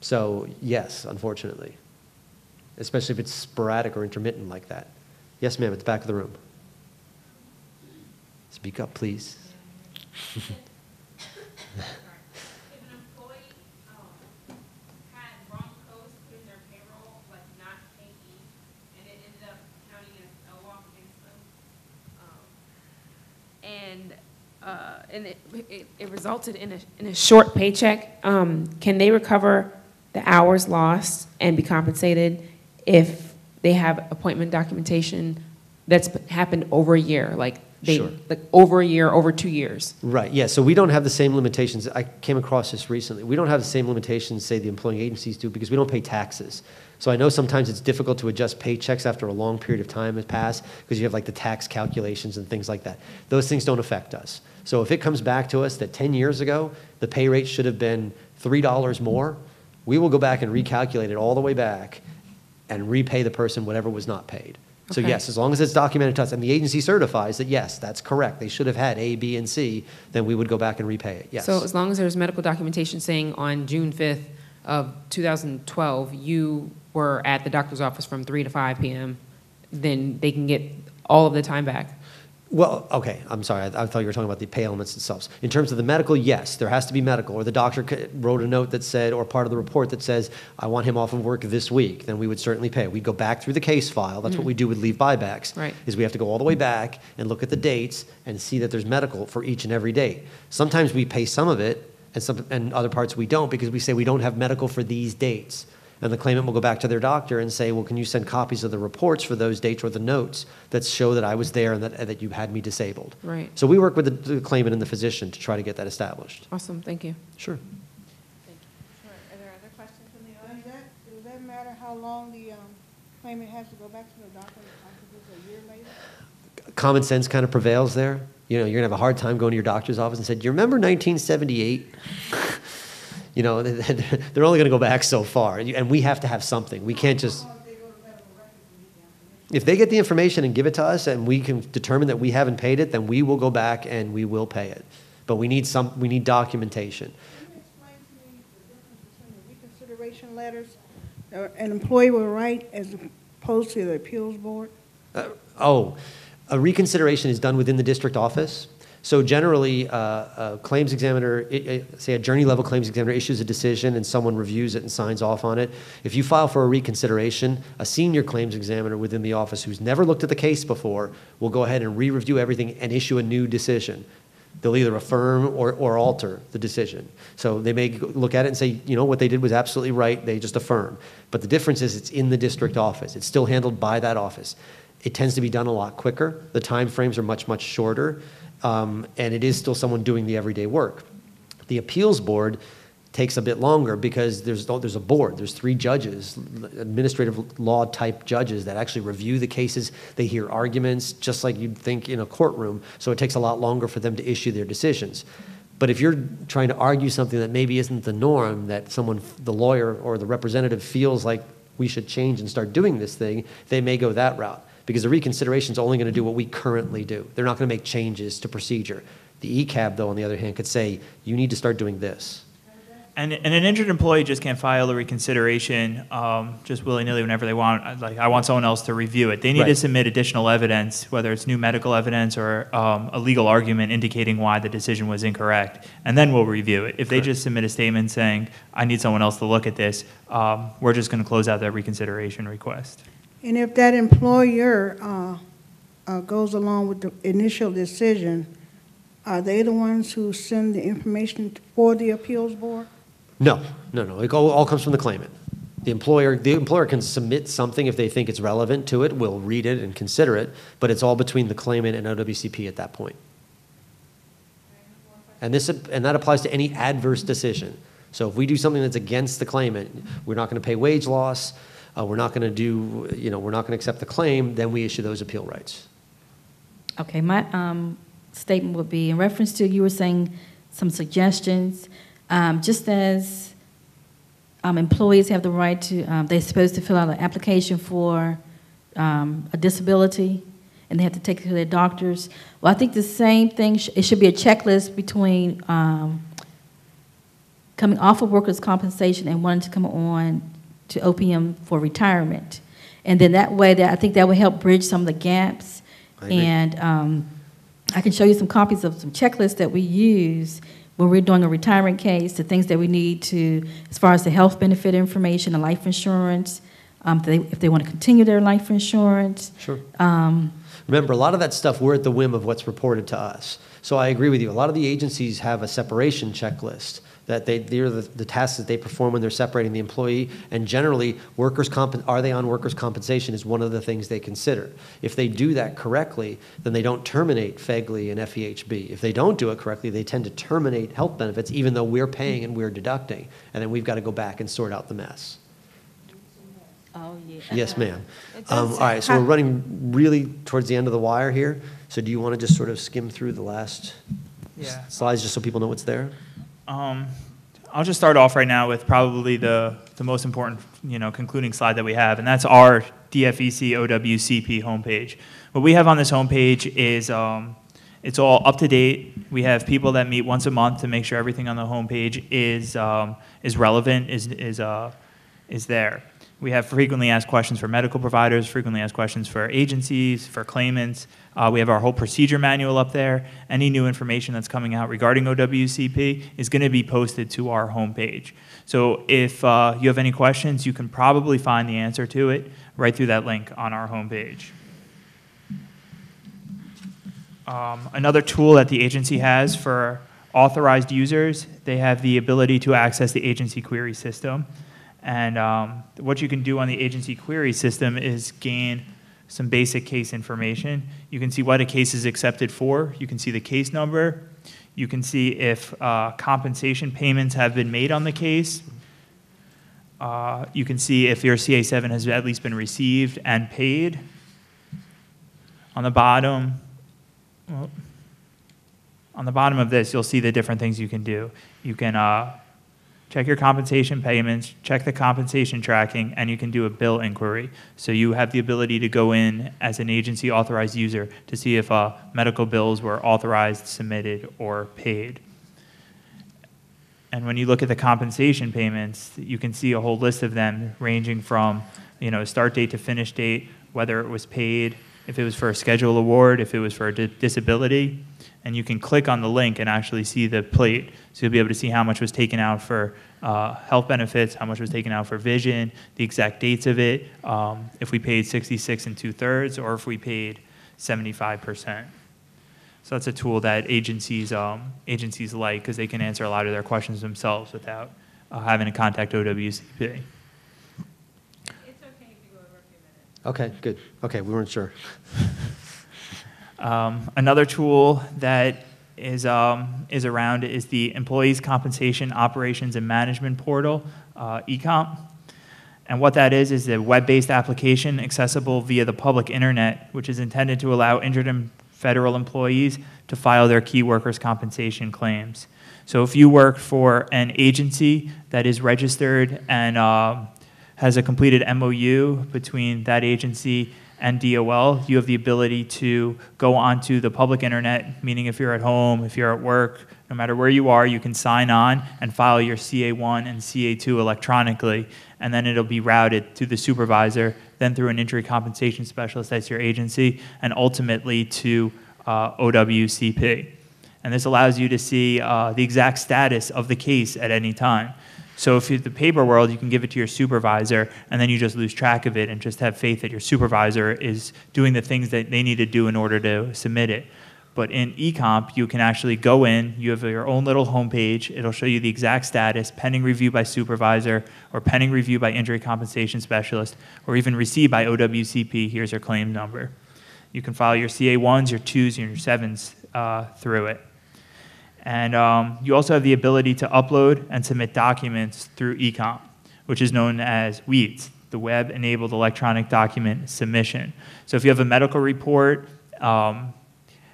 So, yes, unfortunately, especially if it's sporadic or intermittent like that. Yes, ma'am, at the back of the room. Speak up, please. [laughs] If an employee, um, had wrong codes put in their payroll, like not payee, and it ended up counting as a loss against them. And, uh, and it, it, it resulted in a, in a short paycheck, um, can they recover the hours lost and be compensated if they have appointment documentation that's happened over a year, like They, Sure. like, over a year, over two years. Right, yeah, so we don't have the same limitations, I came across this recently, we don't have the same limitations, say, the employing agencies do, because we don't pay taxes. So I know sometimes it's difficult to adjust paychecks after a long period of time has passed, because you have like the tax calculations and things like that. Those things don't affect us. So if it comes back to us that 10 years ago, the pay rate should have been $3 more, we will go back and recalculate it all the way back and repay the person whatever was not paid. So yes, as long as it's documented to us, and the agency certifies that, yes, that's correct, they should have had A, B, and C, then we would go back and repay it, yes. So as long as there's medical documentation saying on June 5th of 2012, you were at the doctor's office from 3 to 5 PM, then they can get all of the time back. Well, okay, I'm sorry, I, I thought you were talking about the pay elements themselves. In terms of the medical, yes, there has to be medical, or the doctor wrote a note that said, or part of the report that says, I want him off of work this week, then we would certainly pay. We'd go back through the case file, that's what we mm-hmm. do with leave buybacks. Right. Is we have to go all the way back and look at the dates and see that there's medical for each and every date. Sometimes we pay some of it, and some, and other parts we don't, because we say we don't have medical for these dates. And the claimant will go back to their doctor and say, well, can you send copies of the reports for those dates or the notes that show that I was there and that, that you had me disabled? Right. So we work with the- the claimant and the physician to try to get that established. Awesome, thank you. Sure. Are there other questions from the Does that, does that matter how long the, um, claimant has to go back to the doctor, like a year later? Common sense kind of prevails there. You know, you're gonna have a hard time going to your doctor's office and said, "Do you remember 1978?" You know, [laughs] they're only gonna go back so far, and we have to have something. We can't just. If they get the information and give it to us, and we can determine that we haven't paid it, then we will go back and we will pay it. But we need some. We need documentation. Can you explain to me the difference between the reconsideration letters uh, an employee will write as opposed to the appeals board? Uh, Oh, a reconsideration is done within the district office. So generally, uh, a claims examiner, i- i- say a journey level claims examiner issues a decision and someone reviews it and signs off on it. If you file for a reconsideration, a senior claims examiner within the office who's never looked at the case before will go ahead and re-review everything and issue a new decision. They'll either affirm or, or alter the decision. So they may look at it and say, you know, what they did was absolutely right, they just affirm. But the difference is it's in the district office. It's still handled by that office. It tends to be done a lot quicker. The timeframes are much, much shorter. Um, and it is still someone doing the everyday work. The appeals board takes a bit longer because there's, there's a board, there's three judges, administrative law type judges that actually review the cases. They hear arguments, just like you'd think in a courtroom. So it takes a lot longer for them to issue their decisions. But if you're trying to argue something that maybe isn't the norm, that someone, the lawyer or the representative feels like we should change and start doing this thing, they may go that route. Because the reconsideration is only going to do what we currently do. They're not going to make changes to procedure. The ECAB, though, on the other hand, could say, you need to start doing this. And, and an injured employee just can't file a reconsideration um, just willy-nilly whenever they want. Like, I want someone else to review it. They need to submit additional evidence, whether it's new medical evidence or um, a legal argument indicating why the decision was incorrect, and then we'll review it. If they Correct. just submit a statement saying, I need someone else to look at this, um, we're just going to close out that reconsideration request. And if that employer uh, uh, goes along with the initial decision, are they the ones who send the information for the appeals board? No, no, no. It all, all comes from the claimant. The employer, the employer can submit something if they think it's relevant to it. We'll read it and consider it, but it's all between the claimant and OWCP at that point. And this, and that applies to any adverse decision. So if we do something that's against the claimant, we're not going to pay wage loss, we're not going to do, you know, we're not going to accept the claim, then we issue those appeal rights. Okay, my um, statement would be, in reference to, you were saying some suggestions, um, just as um, employees have the right to, um, they're supposed to fill out an application for um, a disability, and they have to take it to their doctors. Well, I think the same thing, sh- it should be a checklist between um, coming off of workers' compensation and wanting to come on to OPM for retirement. And then that way, that I think that would help bridge some of the gaps. I. And um, I can show you some copies of some checklists that we use when we're doing a retirement case, the things that we need to, as far as the health benefit information, the life insurance, um, if they, if they want to continue their life insurance. Sure. Um, Remember, a lot of that stuff, we're at the whim of what's reported to us. So I agree with you. A lot of the agencies have a separation checklist that they, they're the, the tasks that they perform when they're separating the employee. And generally, workers' comp, are they on workers' compensation is one of the things they consider. If they do that correctly, then they don't terminate FEGLI and FEHB. If they don't do it correctly, they tend to terminate health benefits, even though we're paying and we're deducting. And then we've got to go back and sort out the mess. Oh, yeah. Yes, ma'am. Um, All right, so we're running really towards the end of the wire here. So do you want to just sort of skim through the last Yeah. slides, just so people know what's there? Um, I'll just start off right now with probably the, the most important, you know, concluding slide that we have, and that's our DFEC OWCP homepage. What we have on this homepage is, um, it's all up to date. We have people that meet once a month to make sure everything on the homepage is, um, is relevant, is, is, uh, is there. We have frequently asked questions for medical providers, frequently asked questions for agencies, for claimants. Uh, we have our whole procedure manual up there. Any new information that's coming out regarding OWCP is going to be posted to our homepage. So if uh, you have any questions, you can probably find the answer to it right through that link on our homepage. Um, another tool that the agency has for authorized users, they have the ability to access the agency query system. And um, what you can do on the agency query system is gain some basic case information. You can see what a case is accepted for. You can see the case number. You can see if uh, compensation payments have been made on the case. Uh, you can see if your CA7 has at least been received and paid. On the bottom, well, on the bottom of this, you'll see the different things you can do. You can uh, check your compensation payments, check the compensation tracking, and you can do a bill inquiry. So you have the ability to go in as an agency authorized user to see if uh, medical bills were authorized, submitted, or paid. And when you look at the compensation payments, you can see a whole list of them ranging from, you know, start date to finish date, whether it was paid, if it was for a schedule award, if it was for a di- disability. And you can click on the link and actually see the plate. So you'll be able to see how much was taken out for uh, health benefits, how much was taken out for vision, the exact dates of it, um, if we paid 66 and two thirds, or if we paid 75%. So that's a tool that agencies, um, agencies like because they can answer a lot of their questions themselves without uh, having to contact OWCP. It's okay if you go over a few minutes. Okay, good. Okay, we weren't sure. [laughs] Um, another tool that is, um, is around is the Employees Compensation Operations and Management Portal, uh, eComp. And what that is, is a web-based application accessible via the public internet, which is intended to allow injured and federal employees to file their key workers' compensation claims. So if you work for an agency that is registered and um, has a completed MOU between that agency and DOL, you have the ability to go onto the public internet, meaning if you're at home, if you're at work, no matter where you are, you can sign on and file your CA1 and CA2 electronically, and then it'll be routed to the supervisor, then through an injury compensation specialist, that's your agency, and ultimately to uh, OWCP. And this allows you to see uh, the exact status of the case at any time. So if it's the paper world, you can give it to your supervisor, and then you just lose track of it and just have faith that your supervisor is doing the things that they need to do in order to submit it. But in eComp, you can actually go in, you have your own little homepage, it'll show you the exact status, pending review by supervisor, or pending review by injury compensation specialist, or even received by OWCP, here's your claim number. You can file your CA1s, your 2s, and your 7s uh, through it. And um, you also have the ability to upload and submit documents through eComp, which is known as WEEDS, the Web Enabled Electronic Document Submission. So if you have a medical report um,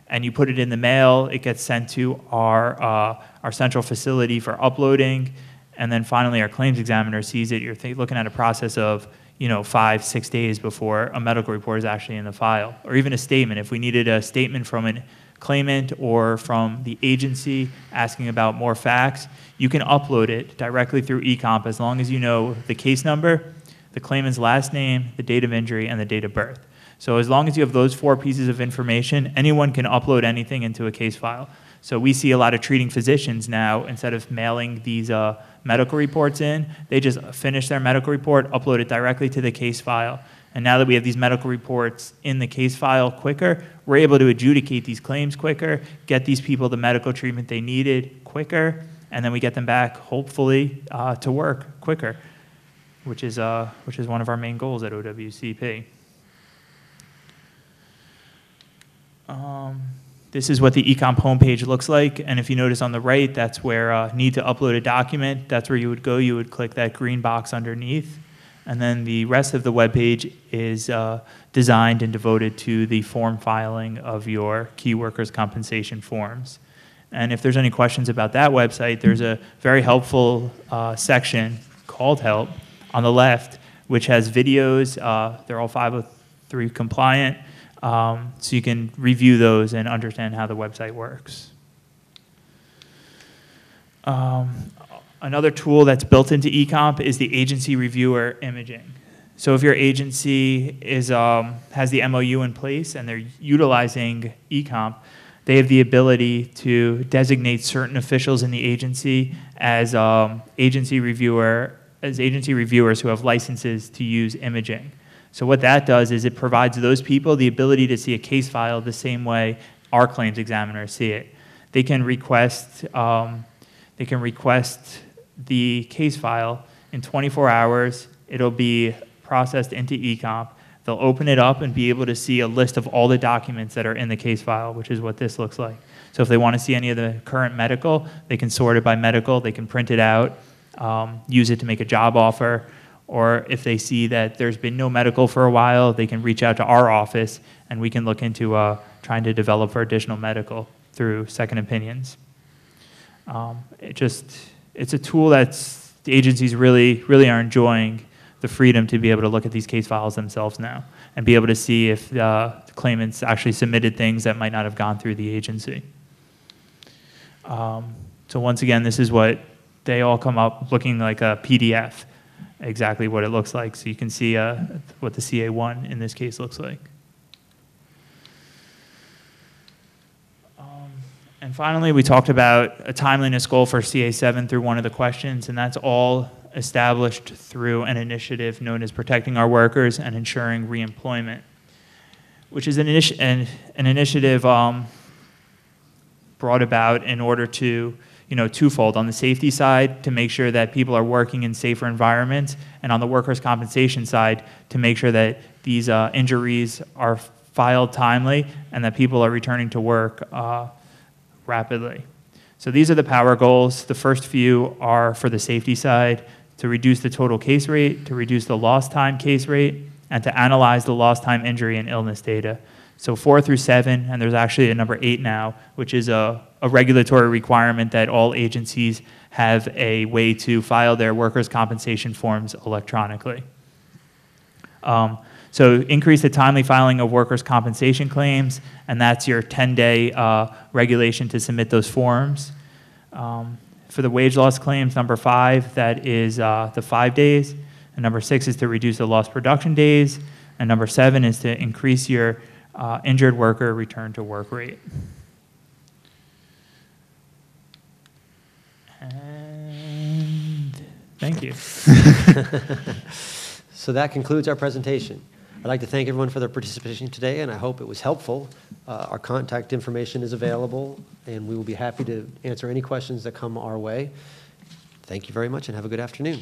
and you put it in the mail, it gets sent to our, uh, our central facility for uploading. And then finally, our claims examiner sees it. You're looking at a process of you know, five, six days before a medical report is actually in the file, or even a statement. If we needed a statement from an claimant or from the agency asking about more facts, you can upload it directly through eComp as long as you know the case number, the claimant's last name, the date of injury, and the date of birth. So as long as you have those four pieces of information, anyone can upload anything into a case file. So we see a lot of treating physicians now, instead of mailing these uh, medical reports in, they just finish their medical report, upload it directly to the case file. And now that we have these medical reports in the case file quicker, we're able to adjudicate these claims quicker, get these people the medical treatment they needed quicker, and then we get them back, hopefully, uh, to work quicker, which is, uh, which is one of our main goals at OWCP. Um, This is what the eComp homepage looks like, and if you notice on the right, that's where uh, need to upload a document. That's where you would go. You would click that green box underneath, and then the rest of the webpage is uh, designed and devoted to the form filing of your key workers' compensation forms. And if there's any questions about that website, there's a very helpful uh, section called Help on the left, which has videos. Uh, they're all 503 compliant, um, so you can review those and understand how the website works. Um, another tool that's built into eComp is the agency reviewer imaging. So if your agency is, um, has the MOU in place and they're utilizing eComp, they have the ability to designate certain officials in the agency as um, agency reviewer, as agency reviewers who have licenses to use imaging. So what that does is it provides those people the ability to see a case file the same way our claims examiners see it. They can request, um, they can request the case file in 24 hours. It'll be processed into eComp. They'll open it up and be able to see a list of all the documents that are in the case file, which is what this looks like. So if they want to see any of the current medical, they can sort it by medical, they can print it out, um, use it to make a job offer, or if they see that there's been no medical for a while, they can reach out to our office and we can look into uh, trying to develop for additional medical through second opinions. Um, it just, it's a tool that's, the agencies really, really are enjoying the freedom to be able to look at these case files themselves now and be able to see if uh, the claimants actually submitted things that might not have gone through the agency. Um, so once again, this is what they all come up looking like a PDF, exactly what it looks like. So you can see uh, what the CA1 in this case looks like. And finally, we talked about a timeliness goal for CA7 through one of the questions, and that's all established through an initiative known as Protecting Our Workers and Ensuring Reemployment, which is an, initi- an, an initiative um, brought about in order to, you know, twofold. On the safety side, to make sure that people are working in safer environments, and on the workers' compensation side, to make sure that these uh, injuries are filed timely and that people are returning to work uh, rapidly. So these are the power goals. The first few are for the safety side to reduce the total case rate, to reduce the lost time case rate, and to analyze the lost time injury and illness data. So four through seven, and there's actually a number eight now, which is a, a regulatory requirement that all agencies have a way to file their workers' compensation forms electronically. Um, so increase the timely filing of workers' compensation claims, and that's your 10-day uh, regulation to submit those forms. Um, for the wage loss claims, number five, that is uh, the five days. And number six is to reduce the lost production days. And number seven is to increase your uh, injured worker return to work rate. And thank you. [laughs] [laughs] [laughs] So that concludes our presentation. I'd like to thank everyone for their participation today, and I hope it was helpful. Uh, Our contact information is available, and we will be happy to answer any questions that come our way. Thank you very much, and have a good afternoon.